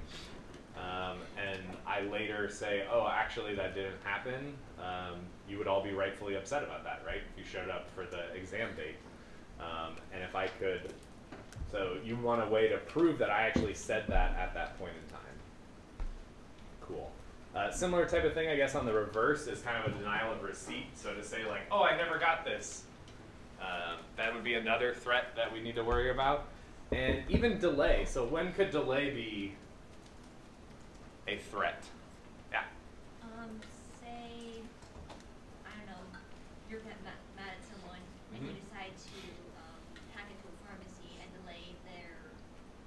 um, and I later say, oh, actually that didn't happen, um, you would all be rightfully upset about that, right? If you showed up for the exam date. Um, and if I could, so you want a way to prove that I actually said that at that point in time. Cool. Uh, similar type of thing, I guess, on the reverse is kind of a denial of receipt. So to say like, oh, I never got this, um, that would be another threat that we need to worry about. And even delay. So when could delay be a threat? Yeah. Um, say, I don't know, you're mad, mad mad at someone and you Mhm. decide to um, hack into a pharmacy and delay their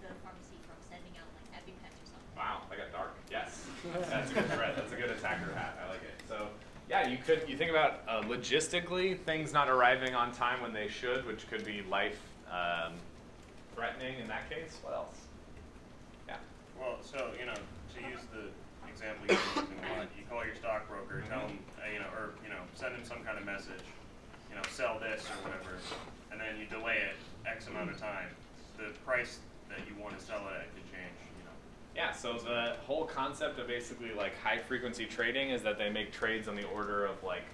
the pharmacy from sending out like EpiPens or something. Wow, that got dark. Yes, that's a good threat. That's a good attacker hat. I like it. So yeah, you could you think about uh, logistically things not arriving on time when they should, which could be life um, threatening in that case. What else? Yeah. Well, so, you know, to use the example you used in you call your stockbroker, tell him, uh, you know, or, you know, send him some kind of message, you know, sell this or whatever, and then you delay it X amount of time. The price that you want to sell it at could change. Yeah, so the whole concept of basically like high frequency trading is that they make trades on the order of like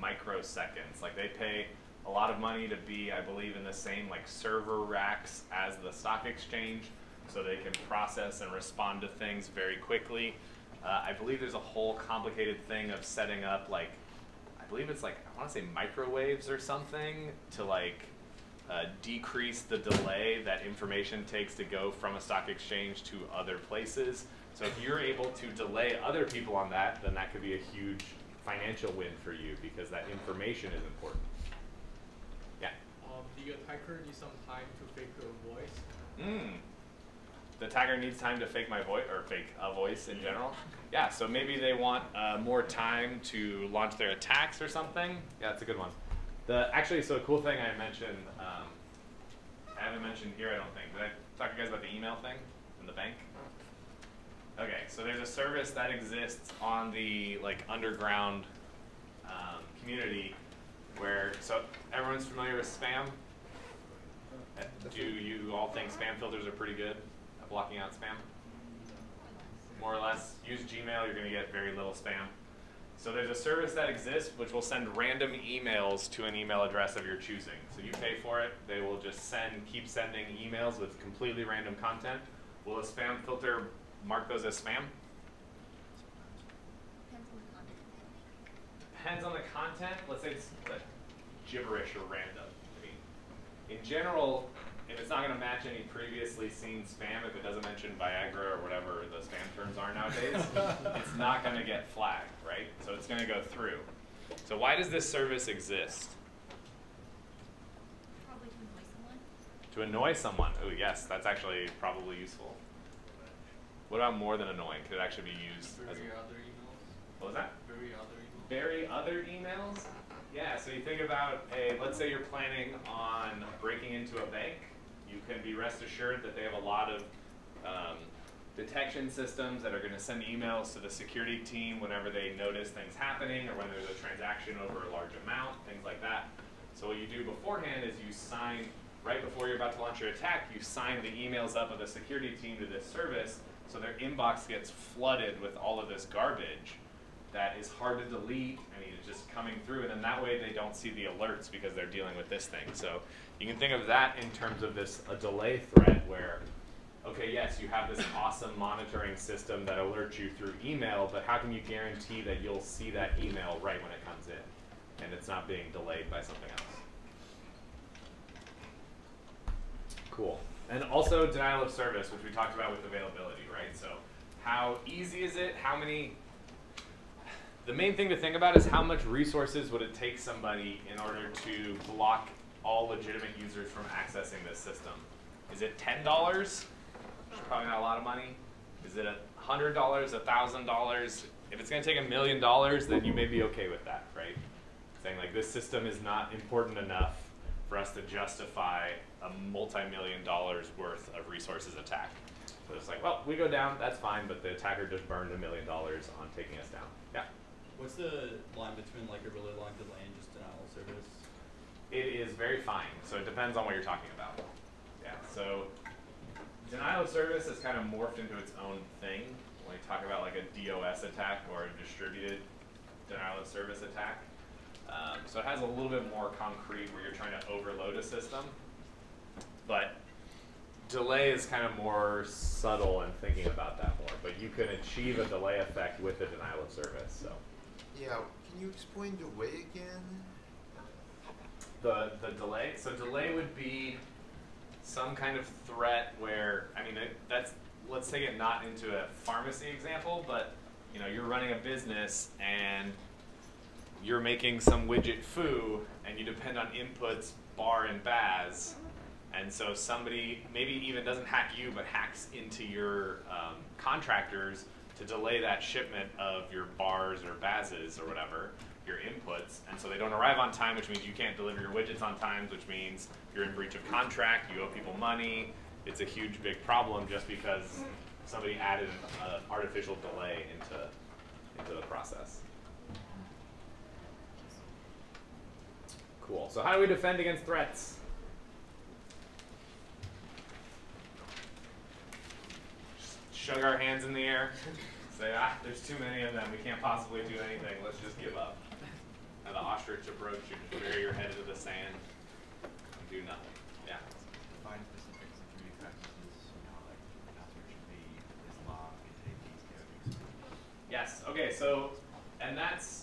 microseconds. Like they pay a lot of money to be, I believe, in the same like server racks as the stock exchange, so they can process and respond to things very quickly. Uh, I believe there's a whole complicated thing of setting up like, I believe it's like I want to say microwaves or something to like uh, decrease the delay that information takes to go from a stock exchange to other places. So if you're able to delay other people on that, then that could be a huge financial win for you because that information is important. Yeah. Um, the attacker needs some time to fake their voice. Mm. The attacker needs time to fake my voice or fake a voice in general. Yeah, so maybe they want uh, more time to launch their attacks or something. Yeah, that's a good one. The actually, so a cool thing I mentioned, um, I haven't mentioned here, I don't think. Did I talk to you guys about the email thing in the bank? Okay, so there's a service that exists on the like underground um, community where so everyone's familiar with spam. Do you all think spam filters are pretty good at blocking out spam? More or less. Use Gmail, you're going to get very little spam. So there's a service that exists which will send random emails to an email address of your choosing. So you pay for it, they will just send, keep sending emails with completely random content. Will a spam filter mark those as spam? Depends on the content. Depends on the content. Let's say it's like gibberish or random. I mean, in general, if it's not going to match any previously seen spam, if it doesn't mention Viagra or whatever the spam terms are nowadays, it's not going to get flagged, right? So it's going to go through. So why does this service exist? Probably to annoy someone. To annoy someone. Oh yes, that's actually probably useful. What about more than annoying? Could it actually be used as Bury a, other emails. what was that? Bury other emails. Bury other emails? Yeah, so you think about a, let's say you're planning on breaking into a bank. You can be rest assured that they have a lot of um, detection systems that are going to send emails to the security team whenever they notice things happening or when there's a transaction over a large amount, things like that. So what you do beforehand is you sign, right before you're about to launch your attack, you sign the emails up of the security team to this service so their inbox gets flooded with all of this garbage that is hard to delete and it's just coming through and then that way they don't see the alerts because they're dealing with this thing so you can think of that in terms of this a delay threat where okay yes you have this awesome monitoring system that alerts you through email but how can you guarantee that you'll see that email right when it comes in and it's not being delayed by something else Cool. And also denial of service, which we talked about with availability, right? So how easy is it? How many the main thing to think about is how much resources would it take somebody in order to block all legitimate users from accessing this system? Is it ten dollars? Which probably not a lot of money. Is it a hundred dollars, a thousand dollars? If it's gonna take a million dollars, then you may be okay with that, right? Saying like this system is not important enough for us to justify a multi-million dollars worth of resources attack. So it's like, well, we go down, that's fine, but the attacker just burned a million dollars on taking us down. Yeah. What's the line between like a really long delay and just denial of service? It is very fine, so it depends on what you're talking about. Yeah, so denial of service has kind of morphed into its own thing when we talk about like a DOS attack or a distributed denial of service attack. Um, so it has a little bit more concrete where you're trying to overload a system, but delay is kind of more subtle in thinking about that more. But you can achieve a delay effect with a denial of service. So Yeah, can you explain the way again? The the delay. So delay would be some kind of threat where I mean that's let's take it not into a pharmacy example, but you know you're running a business and you're making some widget foo and you depend on inputs bar and baz and so somebody maybe even doesn't hack you but hacks into your um, contractors to delay that shipment of your bars or bazes or whatever your inputs and so they don't arrive on time which means you can't deliver your widgets on time which means you're in breach of contract you owe people money it's a huge big problem just because somebody added an artificial delay into into the process Cool. So how do we defend against threats? Shrug our hands in the air. Say, ah, there's too many of them. We can't possibly do anything. Let's just give up. The ostrich approach, you just bury your head into the sand and do nothing. Yeah. Define specific security practices, you know, like password should be this long, contain these characters. Yes. Okay. So, and that's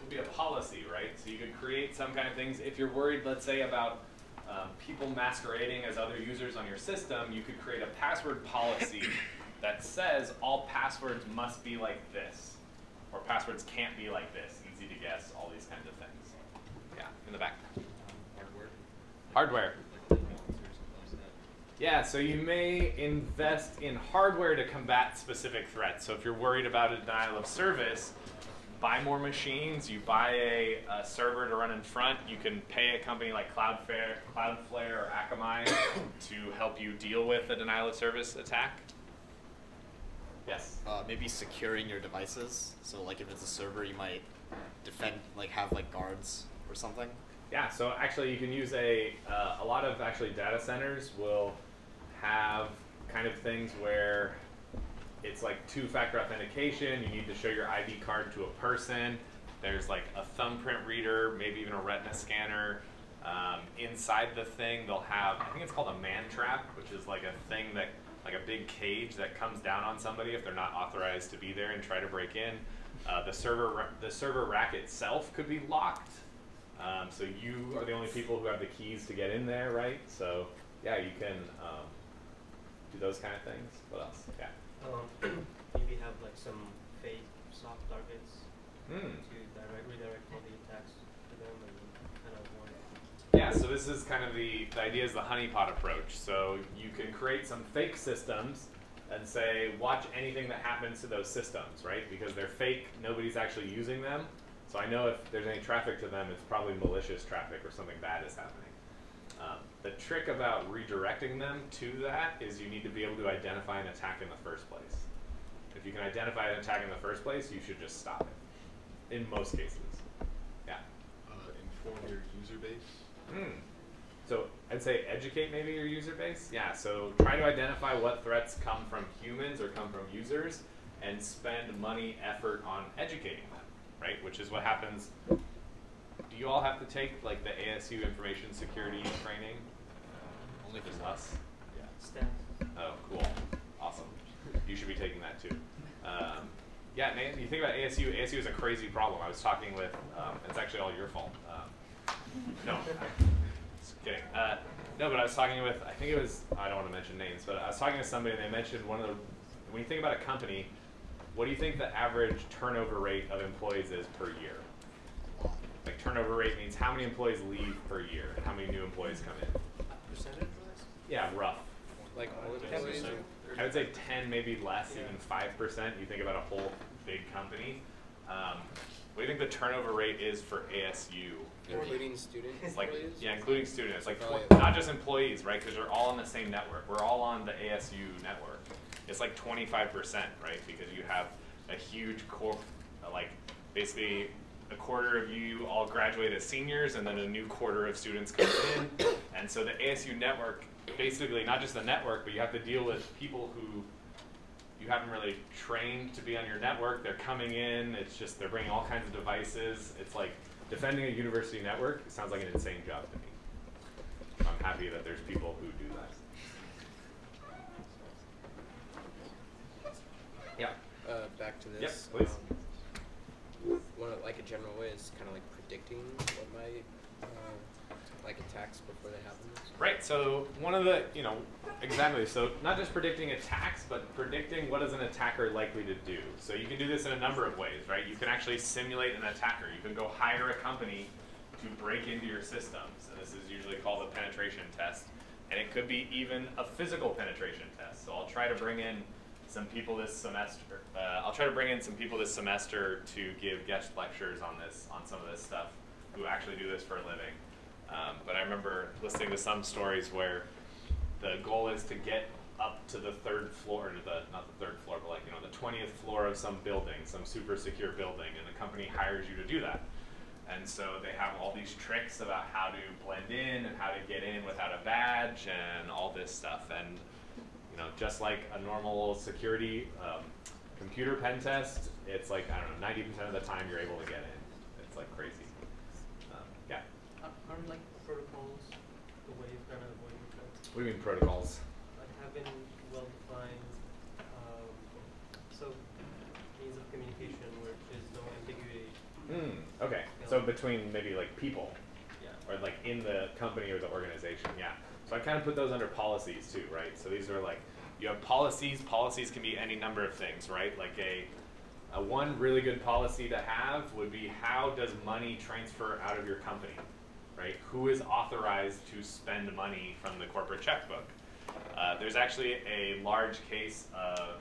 would be a policy, right? So you could create some kind of things. If you're worried, let's say, about um, people masquerading as other users on your system, you could create a password policy that says all passwords must be like this, or passwords can't be like this, easy to guess, all these kinds of things. Yeah, in the back. hardware. Hardware. Yeah, so you may invest in hardware to combat specific threats. So if you're worried about a denial of service, buy more machines. You buy a, a server to run in front. You can pay a company like Cloudflare, Cloudflare or Akamai to help you deal with a denial of service attack. Yes. Uh, maybe securing your devices. So like if it's a server, you might defend like have like guards or something. Yeah, so actually you can use a, uh, a lot of actually data centers will have kind of things where it's like two-factor authentication, you need to show your ID card to a person, there's like a thumbprint reader, maybe even a retina scanner. Um, inside the thing they'll have, I think it's called a man trap, which is like a thing that, like a big cage that comes down on somebody if they're not authorized to be there and try to break in. Uh, the server, the server rack itself could be locked, um, so you are the only people who have the keys to get in there, right? So yeah, you can um, do those kind of things. What else? Yeah. Um, maybe have like some fake soft targets. Hmm. to direct redirect all the attacks to them and kind of want Yeah, so this is kind of the, the idea is the honeypot approach. So you can create some fake systems and say, watch anything that happens to those systems, right? Because they're fake, nobody's actually using them. So I know if there's any traffic to them, it's probably malicious traffic or something bad is happening. Um, the trick about redirecting them to that is you need to be able to identify an attack in the first place. If you can identify an attack in the first place, you should just stop it. In most cases. Yeah. Uh, inform your user base. Hmm. So I'd say educate maybe your user base. Yeah. So try to identify what threats come from humans or come from users, and spend money, effort on educating them. Right, which is what happens. Do you all have to take like the ASU information security training? Only if it's us. Yeah. staff. Oh, cool. Awesome. You should be taking that too. Um, yeah, Nate, you think about ASU. ASU is a crazy problem. I was talking with, um, it's actually all your fault. Um, no, just kidding. Uh, no, but I was talking with, I think it was, I don't want to mention names, but I was talking to somebody and they mentioned one of the, when you think about a company, what do you think the average turnover rate of employees is per year? Like turnover rate means how many employees leave per year and how many new employees come in. Percentage wise? Yeah, rough. Like all employees? I would say 10, maybe less, Yeah. even 5%. You think about a whole big company. Um, what do you think the turnover rate is for ASU? Including student It's like, employees? yeah, including students, like Probably- tw- not just employees, right? Because you're all on the same network. We're all on the ASU network. It's like 25%, right? Because you have a huge core, like basically a quarter of you all graduate as seniors, and then a new quarter of students come in. And so the ASU network, basically not just the network, but you have to deal with people who you haven't really trained to be on your network. They're coming in. It's just they're bringing all kinds of devices. It's like defending a university network. Sounds like an insane job to me. I'm happy that there's people who do that. Yeah. Uh, back to Yep, this. please. Um, one of, like a general way is kind of like predicting what might uh, like attacks before they happen. Right. So one of the, you know, exactly. So not just predicting attacks, but predicting what is an attacker likely to do. So you can do this in a number of ways, right? You can actually simulate an attacker. You can go hire a company to break into your systems. And this is usually called a penetration test. And it could be even a physical penetration test. So I'll try to bring in some people this semester. Uh, I'll try to bring in some people this semester to give guest lectures on this, on some of this stuff, who actually do this for a living. Um, but I remember listening to some stories where the goal is to get up to the third floor, or the not the third floor, but like you know the twentieth floor of some building, some super secure building, and the company hires you to do that. And so they have all these tricks about how to blend in and how to get in without a badge and all this stuff. And you know, just like a normal security um, computer pen test, it's like I don't know, ninety percent of the time you're able to get in. It's like crazy. Um, yeah. Are, are like protocols the way kind of what you're trying What do you mean protocols? like having well defined um, so means of communication where there's no ambiguity. Hmm. Okay. So between maybe like people, Yeah. or like in the company or the organization, yeah. So I kind of put those under policies too, right? So these are like you have policies. Policies can be any number of things, right? Like a a one really good policy to have would be how does money transfer out of your company, right? Who is authorized to spend money from the corporate checkbook? Uh, there's actually a large case of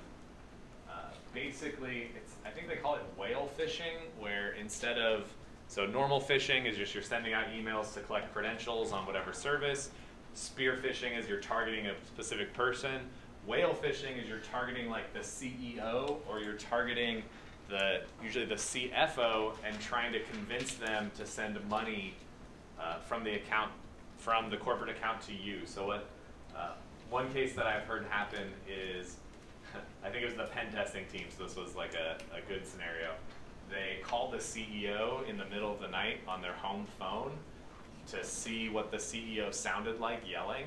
uh, basically, it's I think they call it whale phishing, where instead of so normal phishing is just you're sending out emails to collect credentials on whatever service. Spear phishing is you're targeting a specific person. Whale phishing is you're targeting like the CEO or you're targeting the usually the CFO and trying to convince them to send money uh, from the account from the corporate account to you. So what uh, one case that I've heard happen is I think it was the pen testing team, so this was like a, a good scenario. They called the CEO in the middle of the night on their home phone to see what the CEO sounded like yelling.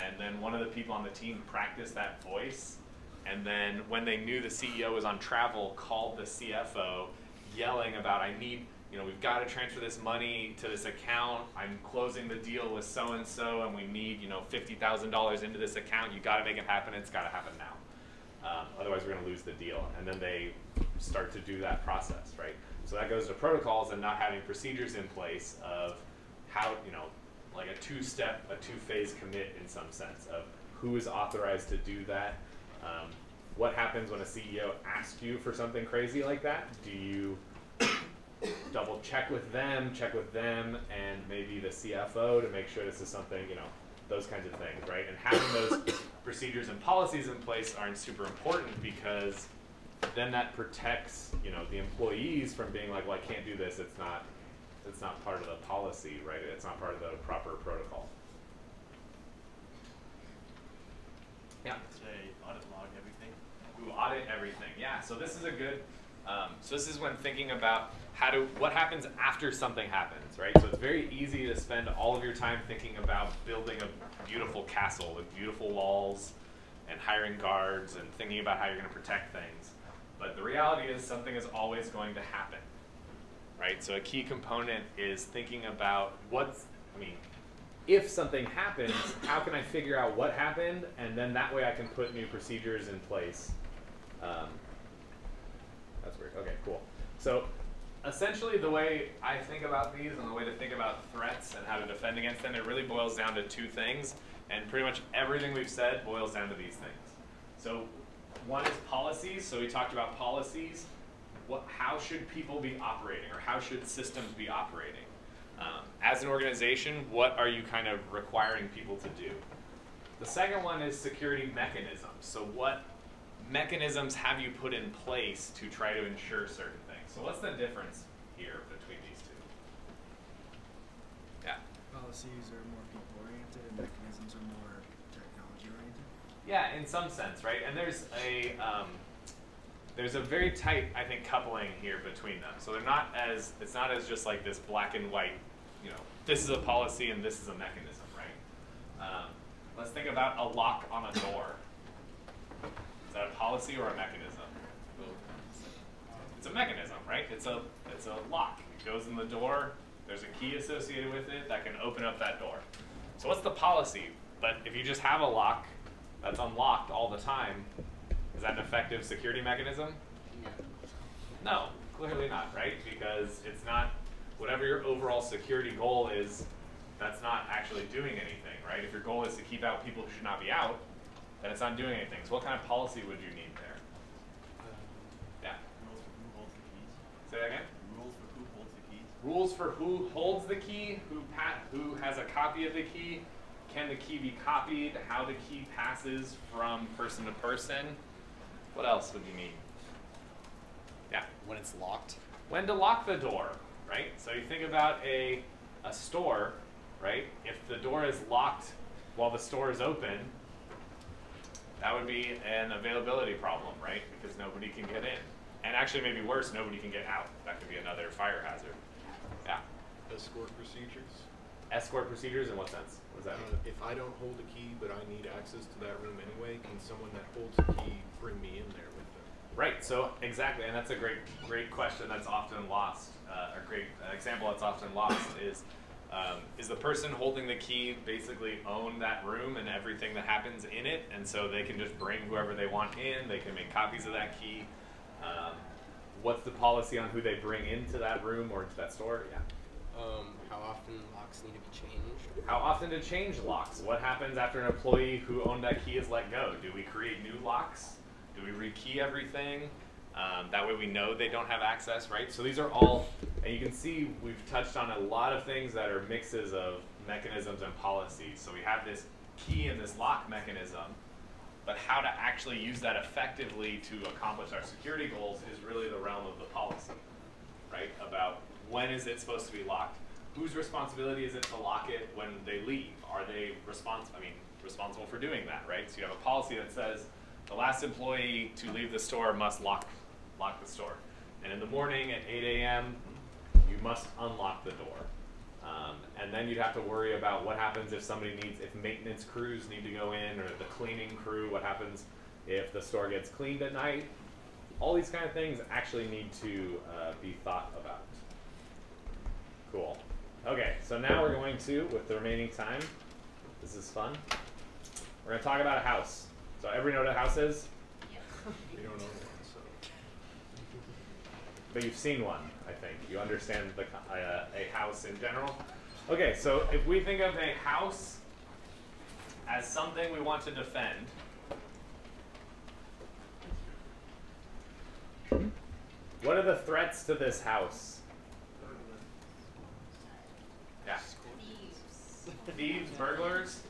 And then one of the people on the team practiced that voice. And then when they knew the CEO was on travel, called the CFO yelling about, I need, you know, we've got to transfer this money to this account. I'm closing the deal with so and so, and we need, you know, $50,000 into this account. You've got to make it happen. It's got to happen now. Um, otherwise, we're going to lose the deal. And then they start to do that process, right? So that goes to protocols and not having procedures in place of how, you know, like a two-step, a two-phase commit in some sense of who is authorized to do that. Um, what happens when a CEO asks you for something crazy like that? Do you double check with them, check with them, and maybe the CFO to make sure this is something, you know, those kinds of things, right? And having those procedures and policies in place aren't super important because then that protects, you know, the employees from being like, well, I can't do this. It's not, it's not part of the policy, right? It's not part of the proper protocol. Yeah. Say audit log everything. Ooh, audit everything. Yeah. So this is a good. Um, so this is when thinking about how to what happens after something happens, right? So it's very easy to spend all of your time thinking about building a beautiful castle with beautiful walls and hiring guards and thinking about how you're going to protect things. But the reality is something is always going to happen, right? So a key component is thinking about what's. I mean, if something happens, how can I figure out what happened, and then that way I can put new procedures in place. Um, that's weird. Okay, cool. So essentially, the way I think about these and the way to think about threats and how to defend against them, it really boils down to two things, and pretty much everything we've said boils down to these things. So one is policies. So we talked about policies. What, how should people be operating, or how should systems be operating? Um, as an organization, what are you kind of requiring people to do? The second one is security mechanisms. So what mechanisms have you put in place to try to ensure certain? So what's the difference here between these two? Yeah. Policies are more people oriented and mechanisms are more technology oriented. Yeah, in some sense, right? And there's a um, there's a very tight, I think, coupling here between them. So they're not as it's not as just like this black and white, you know, this is a policy and this is a mechanism, right? Um, let's think about a lock on a door. Is that a policy or a mechanism? It's a mechanism, right? It's a it's a lock. It goes in the door. There's a key associated with it that can open up that door. So what's the policy? But if you just have a lock that's unlocked all the time, is that an effective security mechanism? No, clearly not, right? Because it's not whatever your overall security goal is. That's not actually doing anything, right? If your goal is to keep out people who should not be out, then it's not doing anything. So what kind of policy would you need there? Yeah. Rules for who holds the keys. Say that again. Rules for who holds the keys. Rules for who holds the key, who pa- who has a copy of the key, can the key be copied, how the key passes from person to person. What else would you need? Yeah. When it's locked. When to lock the door, right? So you think about a a store, right? If the door is locked while the store is open, that would be an availability problem, right? Because nobody can get in. And actually, maybe worse, nobody can get out. That could be another fire hazard. Yeah. Escort procedures. Escort procedures in what sense? What does that mean? Uh, if I don't hold a key, but I need access to that room anyway, can someone that holds the key bring me in there with them? Right. So exactly, and that's a great, great question. That's often lost. Uh, a great uh, example that's often lost is um, is the person holding the key basically own that room and everything that happens in it, and so they can just bring whoever they want in. They can make copies of that key. Um, what's the policy on who they bring into that room or into that store? Yeah. Um, how often locks need to be changed? How often to change locks? What happens after an employee who owned that key is let go? Do we create new locks? Do we rekey everything? Um, that way we know they don't have access, right? So these are all, and you can see we've touched on a lot of things that are mixes of mechanisms and policies. So we have this key and this lock mechanism, but how to actually use that effectively to accomplish our security goals is really the realm of the policy, right? About when is it supposed to be locked? Whose responsibility is it to lock it when they leave? Are they respons- I mean, responsible for doing that, right? So you have a policy that says the last employee to leave the store must lock lock the store, and in the morning at 8 a.m. you must unlock the door. Um, and then you'd have to worry about what happens if somebody needs, if maintenance crews need to go in, or the cleaning crew. What happens if the store gets cleaned at night? All these kind of things actually need to uh, be thought about. Cool. Okay, so now we're going to, with the remaining time, this is fun. We're going to talk about a house. So everybody know what a house is? We don't own one, so. but you've seen one, I think. You understand the, uh, a house in general. Okay, so if we think of a house as something we want to defend, what are the threats to this house? Yeah. Thieves. Thieves, burglars.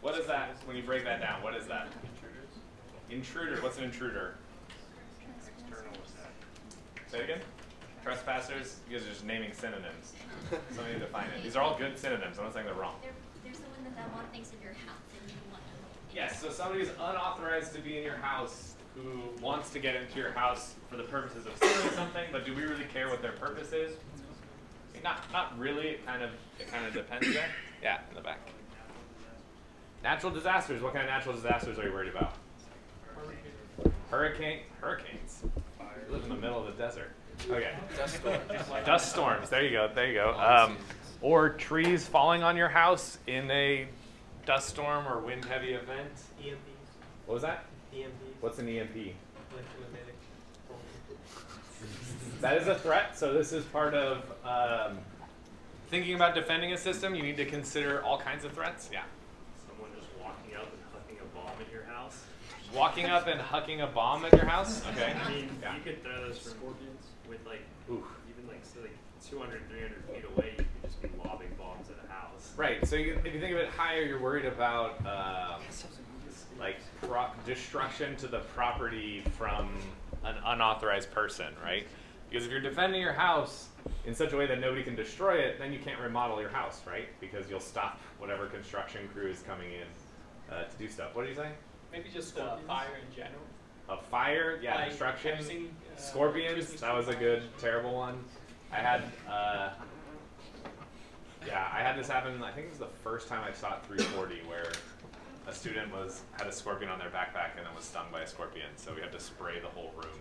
What is that when you break that down? What is that? Intruders. Intruder. What's an intruder? External attack. Say it again. Trespassers. You guys are just naming synonyms. Somebody define it. These are all good synonyms. I'm not saying they're wrong. There, there's someone that that want things in your house and you want them. Yes. So somebody who's unauthorized to be in your house who wants to get into your house for the purposes of stealing something, but do we really care what their purpose is? Not, not really. It kind of, it kind of depends there. Yeah, in the back. Natural disasters. What kind of natural disasters are you worried about? Hurricane, hurricanes. You live in the middle of the desert. Okay. Dust storms. Dust storms. There you go. There you go. Um, or trees falling on your house in a dust storm or wind heavy event. EMPs, What was that? EMPs, What's an EMP? electromagnetic pulses. That is a threat. So this is part of um, thinking about defending a system. You need to consider all kinds of threats. Yeah. Someone just walking up and hucking a bomb at your house. Walking up and hucking a bomb at your house. Okay. I mean, Yeah. you could throw those from with like Oof. even like so like 200, 300 feet away. You could just be lobbing bombs at a house. Right. So you, if you think of it higher, you're worried about um, like pro- destruction to the property from an unauthorized person, right? Because if you're defending your house in such a way that nobody can destroy it, then you can't remodel your house, right? Because you'll stop whatever construction crew is coming in uh, to do stuff. What did you say? Maybe just uh, fire in general. A fire, yeah, Like, destruction. have seen, uh, Scorpions, that was a good, terrible one. I had, uh, yeah, I had this happen. I think it was the first time I taught 340, where a student was had a scorpion on their backpack and then was stung by a scorpion. So we had to spray the whole room.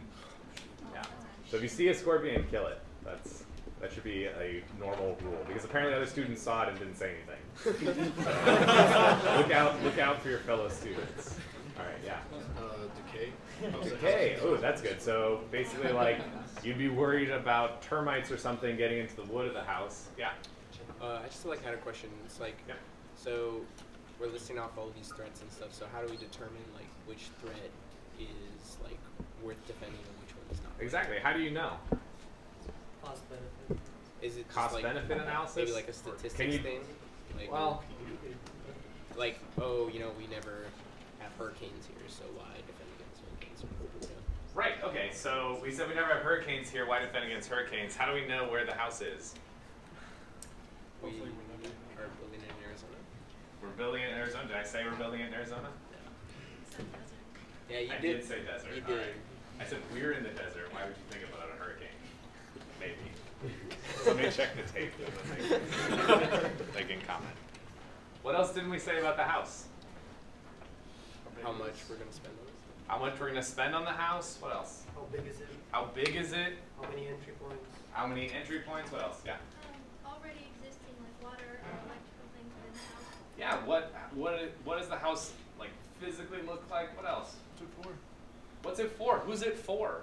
Yeah. So if you see a scorpion, kill it. That's that should be a normal rule because apparently other students saw it and didn't say anything. So, look out! Look out for your fellow students. All right, yeah. Uh, decay. Decay. Oh, that's good. So basically, like you'd be worried about termites or something getting into the wood of the house. Yeah. Uh, I just like had a question. It's like, Yeah. so we're listing off all these threats and stuff. So how do we determine like which threat is like worth defending and which one is not? Exactly. How do you know? Cost benefit. Is it just Cost like benefit analysis? Maybe like a Or statistics can you- thing. Like, Well, like oh, you know, we never have hurricanes here, so why defend against hurricanes? Or, you know? Right. Okay. So we said we never have hurricanes here. Why defend against hurricanes? How do we know where the house is? We are building it in Arizona. We're building it in Arizona. Did I say we're building it in Arizona? Yeah, you I did. did say desert. You did. right. I said we're in the desert. Why would you think about a hurricane? Maybe. Somebody check the tape. They they can comment. What else didn't we say about the house? How much we're gonna spend on this? How much we're gonna spend on the house? What else? How big is it? How big is it? How many entry points? How many entry points? What else? Yeah. Um, already existing like water or electrical things in the house. Yeah. What what what does the house like physically look like? What else? What's it for? Who's it for?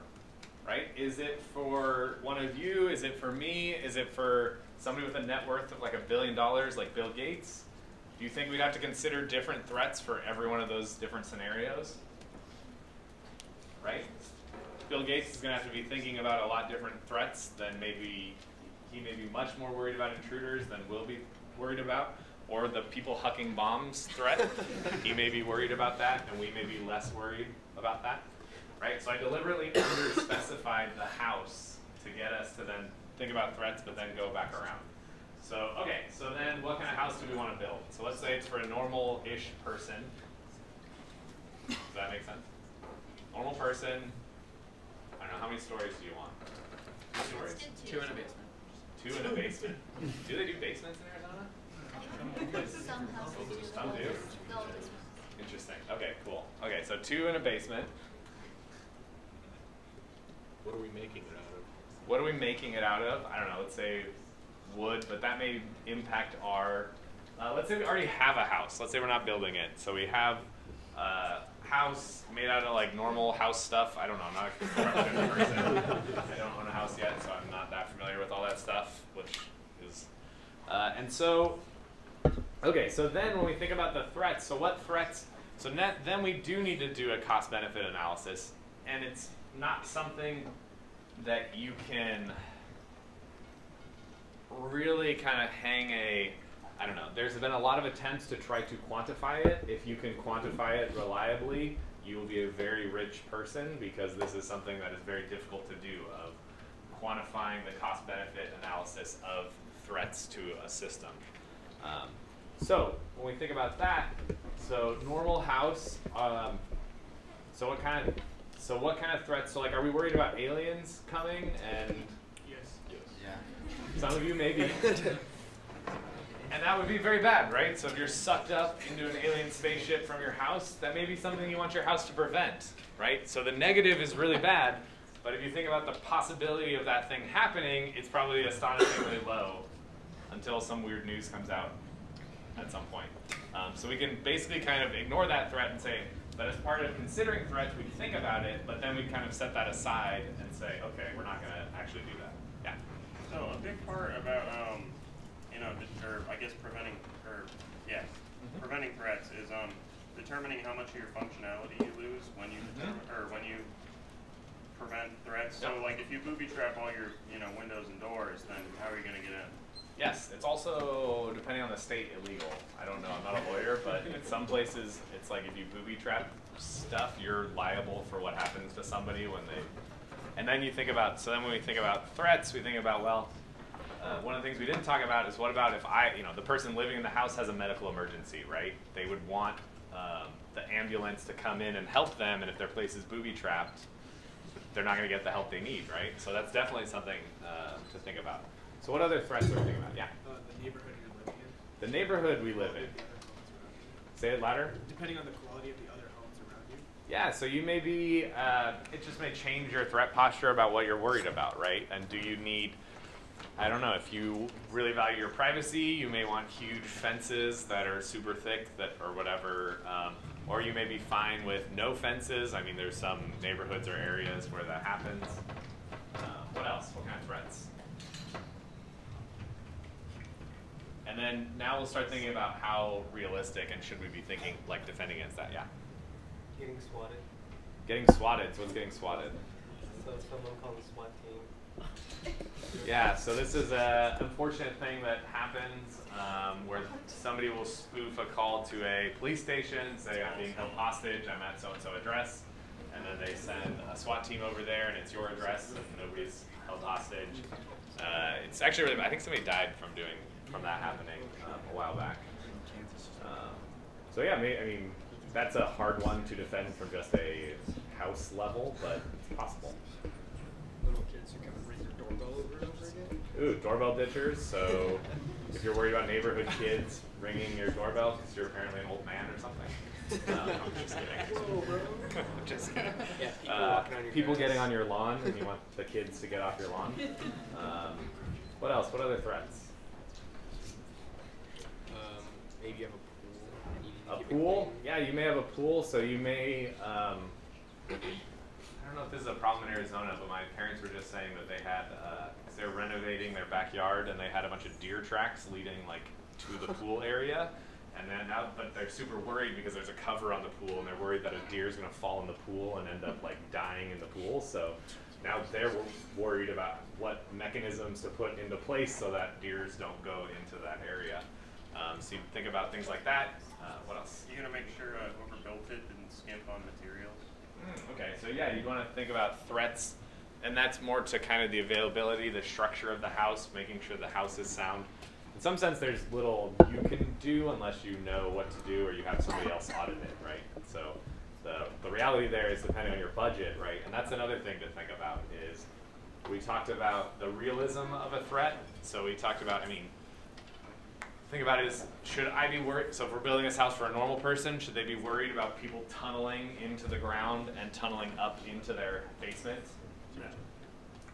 Right? Is it for one of you? Is it for me? Is it for somebody with a net worth of like a billion dollars, like Bill Gates? Do you think we'd have to consider different threats for every one of those different scenarios? Right? Bill Gates is going to have to be thinking about a lot different threats than maybe he may be much more worried about intruders than we'll be worried about, or the people hucking bombs threat. he may be worried about that, and we may be less worried about that. Right? So I deliberately under-specified the house to get us to then think about threats, but then go back around. So, okay, so then what kind of house do we want to build? So let's say it's for a normal-ish person. Does that make sense? Normal person. I don't know, how many stories do you want? Two stories. Let's Two in a basement. Two in a basement. do they do basements in Arizona? Some houses do. Some do? The. Interesting. Okay, cool. Okay, so two in a basement. What are we making it out of? What are we making it out of? I don't know. Let's say wood, but that may impact our. Uh, let's say we already have a house. Let's say we're not building it. So we have a house made out of like normal house stuff. I don't know. I'm not a construction person. I don't own a house yet, so I'm not that familiar with all that stuff, which is. Uh, and so, okay, so then when we think about the threats, so what threats? So net, then we do need to do a cost benefit analysis, and it's not something that you can really kind of hang a I don't know. There's been a lot of attempts to try to quantify it. If you can quantify it reliably, you will be a very rich person because this is something that is very difficult to do of quantifying the cost benefit analysis of threats to a system. Um, so when we think about that, so normal house, um, so what kind of, so what kind of threats, so like are we worried about aliens coming and Yes. Yes, yeah. some of you maybe. And that would be very bad, right? So if you're sucked up into an alien spaceship from your house, that may be something you want your house to prevent, right? So the negative is really bad, but if you think about the possibility of that thing happening, it's probably astonishingly low until some weird news comes out at some point. Um, so we can basically kind of ignore that threat and say, that as part of considering threats, we think about it, but then we kind of set that aside and say, okay, we're not going to actually do that. Yeah. So a big part about, um, you know, or I guess preventing, or yeah, Mm-hmm. preventing threats is um, determining how much of your functionality you lose when you Mm-hmm. determine, or when you prevent threats. So like if you booby trap all your, you know, windows and doors, then how are you gonna get in? Yes, it's also depending on the state illegal. I don't know. I'm not a lawyer, but in some places it's like if you booby trap stuff, you're liable for what happens to somebody when they. And then you think about. So then when we think about threats, we think about well. Uh, one of the things we didn't talk about is what about if I, you know, the person living in the house has a medical emergency, right? They would want um, the ambulance to come in and help them, and if their place is booby trapped, they're not going to get the help they need, right? So that's definitely something uh, to think about. So what other threats are we thinking about? Yeah. Uh, the neighborhood you're living in. The neighborhood we live in. The other homes around you. Say it louder. Depending on the quality of the other homes around you. Yeah, so you may be, uh, it just may change your threat posture about what you're worried about, right? And do you need, I don't know, if you really value your privacy, you may want huge fences that are super thick that or whatever. Um, or you may be fine with no fences. I mean, there's some neighborhoods or areas where that happens. Uh, what else? What kind of threats? And then now we'll start thinking about how realistic and should we be thinking, like defending against that. Yeah. Getting swatted. Getting swatted. So what's getting swatted? So someone called the SWAT team. Yeah, so this is a unfortunate thing that happens um, where somebody will spoof a call to a police station, say I'm being held hostage, I'm at so-and-so address, and then they send a SWAT team over there and it's your address and nobody's held hostage. Uh, it's actually really, I think somebody died from doing, from that happening um, a while back. Um, so yeah, I mean, that's a hard one to defend from just a house level, but it's possible. Little kids who come and ring your doorbell over and over again. Ooh, doorbell ditchers. So if you're worried about neighborhood kids ringing your doorbell because you're apparently an old man or something. No, I'm just kidding. Whoa, bro. just kidding. Yeah, people Uh, on your people getting on your lawn and you want the kids to get off your lawn. Um, what else? What other threats? Um, maybe you have a pool. and you need to A pool? Yeah, you may have a pool, so you may. Um, I don't know if this is a problem in Arizona, but my parents were just saying that they had, uh, 'cause they were renovating their backyard and they had a bunch of deer tracks leading like to the pool area. And then now, but they're super worried because there's a cover on the pool, and they're worried that a deer is going to fall in the pool and end up like dying in the pool. So now they're worried about what mechanisms to put into place so that deers don't go into that area. Um, so you think about things like that. Uh, what else? You're gonna make sure uh, whoever built it didn't skimp on materials. Mm, okay, so yeah, you'd want to think about threats, and that's more to kind of the availability, the structure of the house, making sure the house is sound. In some sense, there's little you can do unless you know what to do or you have somebody else audit it, right? So the, the reality there is depending on your budget, right? And that's another thing to think about is we talked about the realism of a threat. So we talked about, I mean, think about it is should I be worried? So if we're building this house for a normal person, should they be worried about people tunneling into the ground and tunneling up into their basement?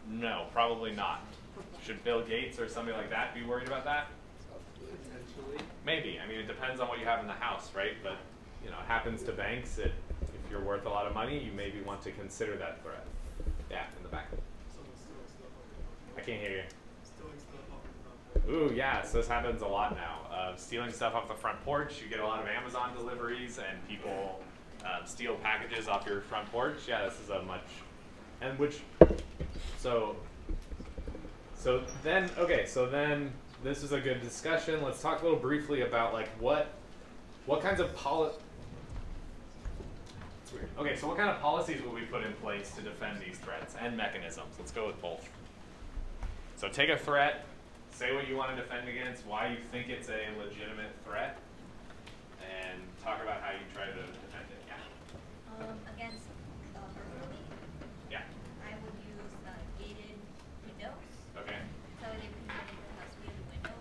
No, probably not. Should Bill Gates or somebody like that be worried about that? Potentially. Maybe. I mean, it depends on what you have in the house, right? But you know, it happens to banks. It, if you're worth a lot of money, you maybe want to consider that threat. Yeah, in the back. I can't hear you. Ooh, yeah, so this happens a lot now. Uh, stealing stuff off the front porch. You get a lot of Amazon deliveries, and people um, steal packages off your front porch. Yeah, this is a much, and which, so, so then, okay, so then this is a good discussion. Let's talk a little briefly about like what, what kinds of poli. It's weird. Okay, so what kind of policies will we put in place to defend these threats and mechanisms? Let's go with both. So take a threat, say what you want to defend against, why you think it's a legitimate threat, and talk about how you try to defend it. Yeah. Um, against uh, burglary, Yeah. I would use uh, gated windows, Okay. so they can get into the house via the window.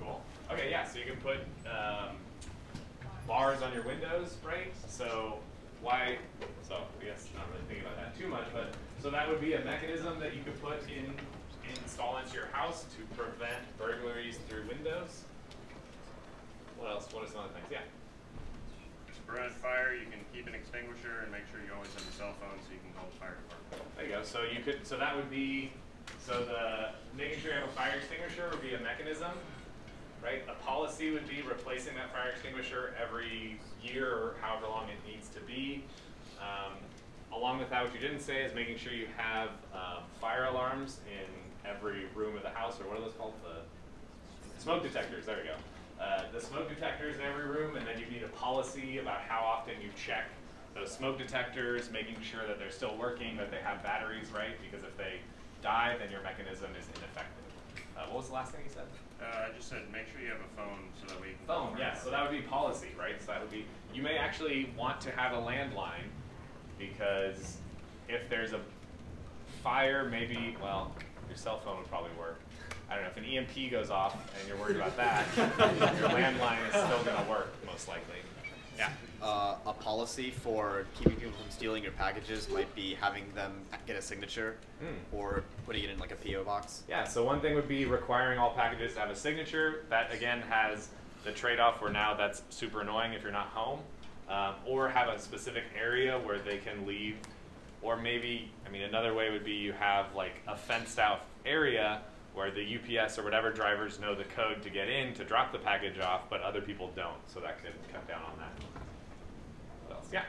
Cool. Okay, yeah, so you can put um, bars on your windows, right? So why, so I guess not really thinking about that too much, but so that would be a mechanism that you could put in, install into your house to prevent burglaries through windows. What else? What are some other things? Yeah. To prevent fire, you can keep an extinguisher and make sure you always have a cell phone so you can call the fire department. There you go. So you could, so that would be, so the, making sure you have a fire extinguisher would be a mechanism, right? A policy would be replacing that fire extinguisher every year or however long it needs to be. Um, along with that, what you didn't say is making sure you have um, fire alarms in every room of the house, or what are those called? The smoke detectors. There we go. Uh, the smoke detectors in every room, and then you need a policy about how often you check those smoke detectors, making sure that they're still working, that they have batteries, right? Because if they die, then your mechanism is ineffective. Uh, what was the last thing you said? Uh, I just said make sure you have a phone so that we can Phone, the yeah. So that would be policy, right? So that would be. You may actually want to have a landline because if there's a fire, maybe well, your cell phone would probably work. I don't know if an EMP goes off and you're worried about that, your landline is still going to work most likely. Yeah. Uh, a policy for keeping people from stealing your packages might be having them get a signature Hmm. or putting it in like a PO box. Yeah, so one thing would be requiring all packages to have a signature. That again has the trade-off where now that's super annoying if you're not home, um, or have a specific area where they can leave, or maybe I mean another way would be you have like a fenced-out area where the UPS or whatever drivers know the code to get in to drop the package off, but other people don't, so that could cut down on that. What else? Yeah.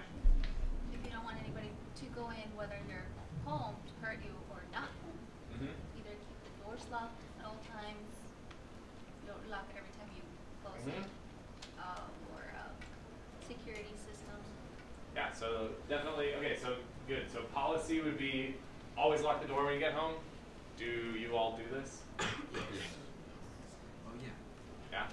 If you don't want anybody to go in, whether you're home to hurt you or not, Mm-hmm. either keep the doors locked at all times, you don't lock every time you close it, Mhm. uh, or uh, security systems. Yeah, so definitely, okay, so good. So policy would be always lock the door when you get home. Do you all do this? Oh, yeah. Yeah?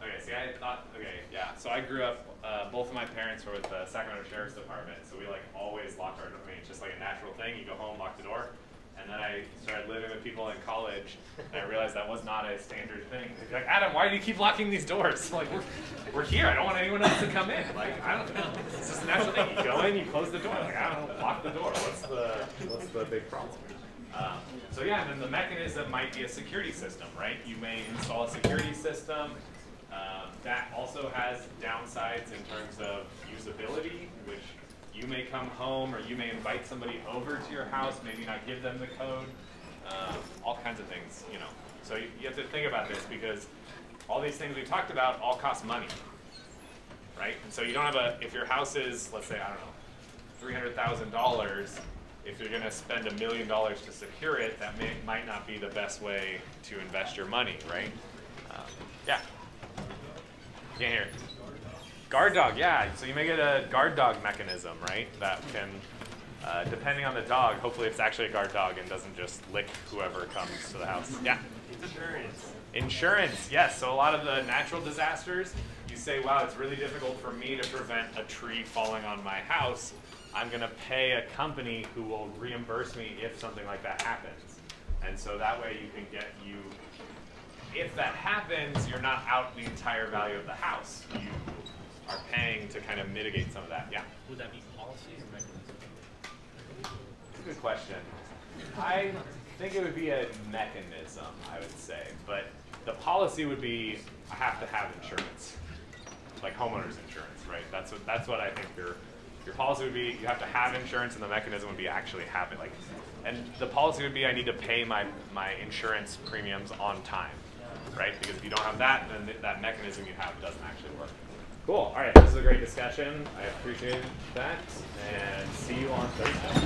Okay, see, I thought, okay, yeah. So I grew up, uh, both of my parents were with the Sacramento Sheriff's Department, so we like always locked our door. I mean, it's just like a natural thing. You go home, lock the door. And then I started living with people in college, and I realized that was not a standard thing. They'd be like, Adam, why do you keep locking these doors? Like, we're, we're here. I don't want anyone else to come in. Like, I don't know. It's just a natural thing. You go in, you close the door. Like, I don't know, lock the door. What's the, what's the big problem? Um, so yeah, and then the mechanism might be a security system, right? You may install a security system. Um, that also has downsides in terms of usability, which you may come home or you may invite somebody over to your house, maybe not give them the code, um, all kinds of things, you know. So you, you have to think about this because all these things we talked about all cost money, right? And so you don't have a, if your house is, let's say, I don't know, three hundred thousand dollars, if you're going to spend a million dollars to secure it, that may, might not be the best way to invest your money, right? Um, yeah. Can't hear. Guard dog, yeah. So you may get a guard dog mechanism, right? That can, uh, depending on the dog, hopefully it's actually a guard dog and doesn't just lick whoever comes to the house. Yeah. Insurance. Insurance, yes. So a lot of the natural disasters, you say, wow, it's really difficult for me to prevent a tree falling on my house. I'm going to pay a company who will reimburse me if something like that happens. And so that way you can get you, if that happens, you're not out the entire value of the house. You are paying to kind of mitigate some of that. Yeah? Would that be policy or mechanism? It's a good question. I think it would be a mechanism, I would say. But the policy would be I have to have insurance, like homeowners insurance, right? That's what, that's what I think your, your policy would be. You have to have insurance, and the mechanism would be actually have it. Like, and the policy would be I need to pay my, my insurance premiums on time, right? Because if you don't have that, then that mechanism you have doesn't actually work. Cool. All right. This is a great discussion. I appreciate that. And see you on Thursday.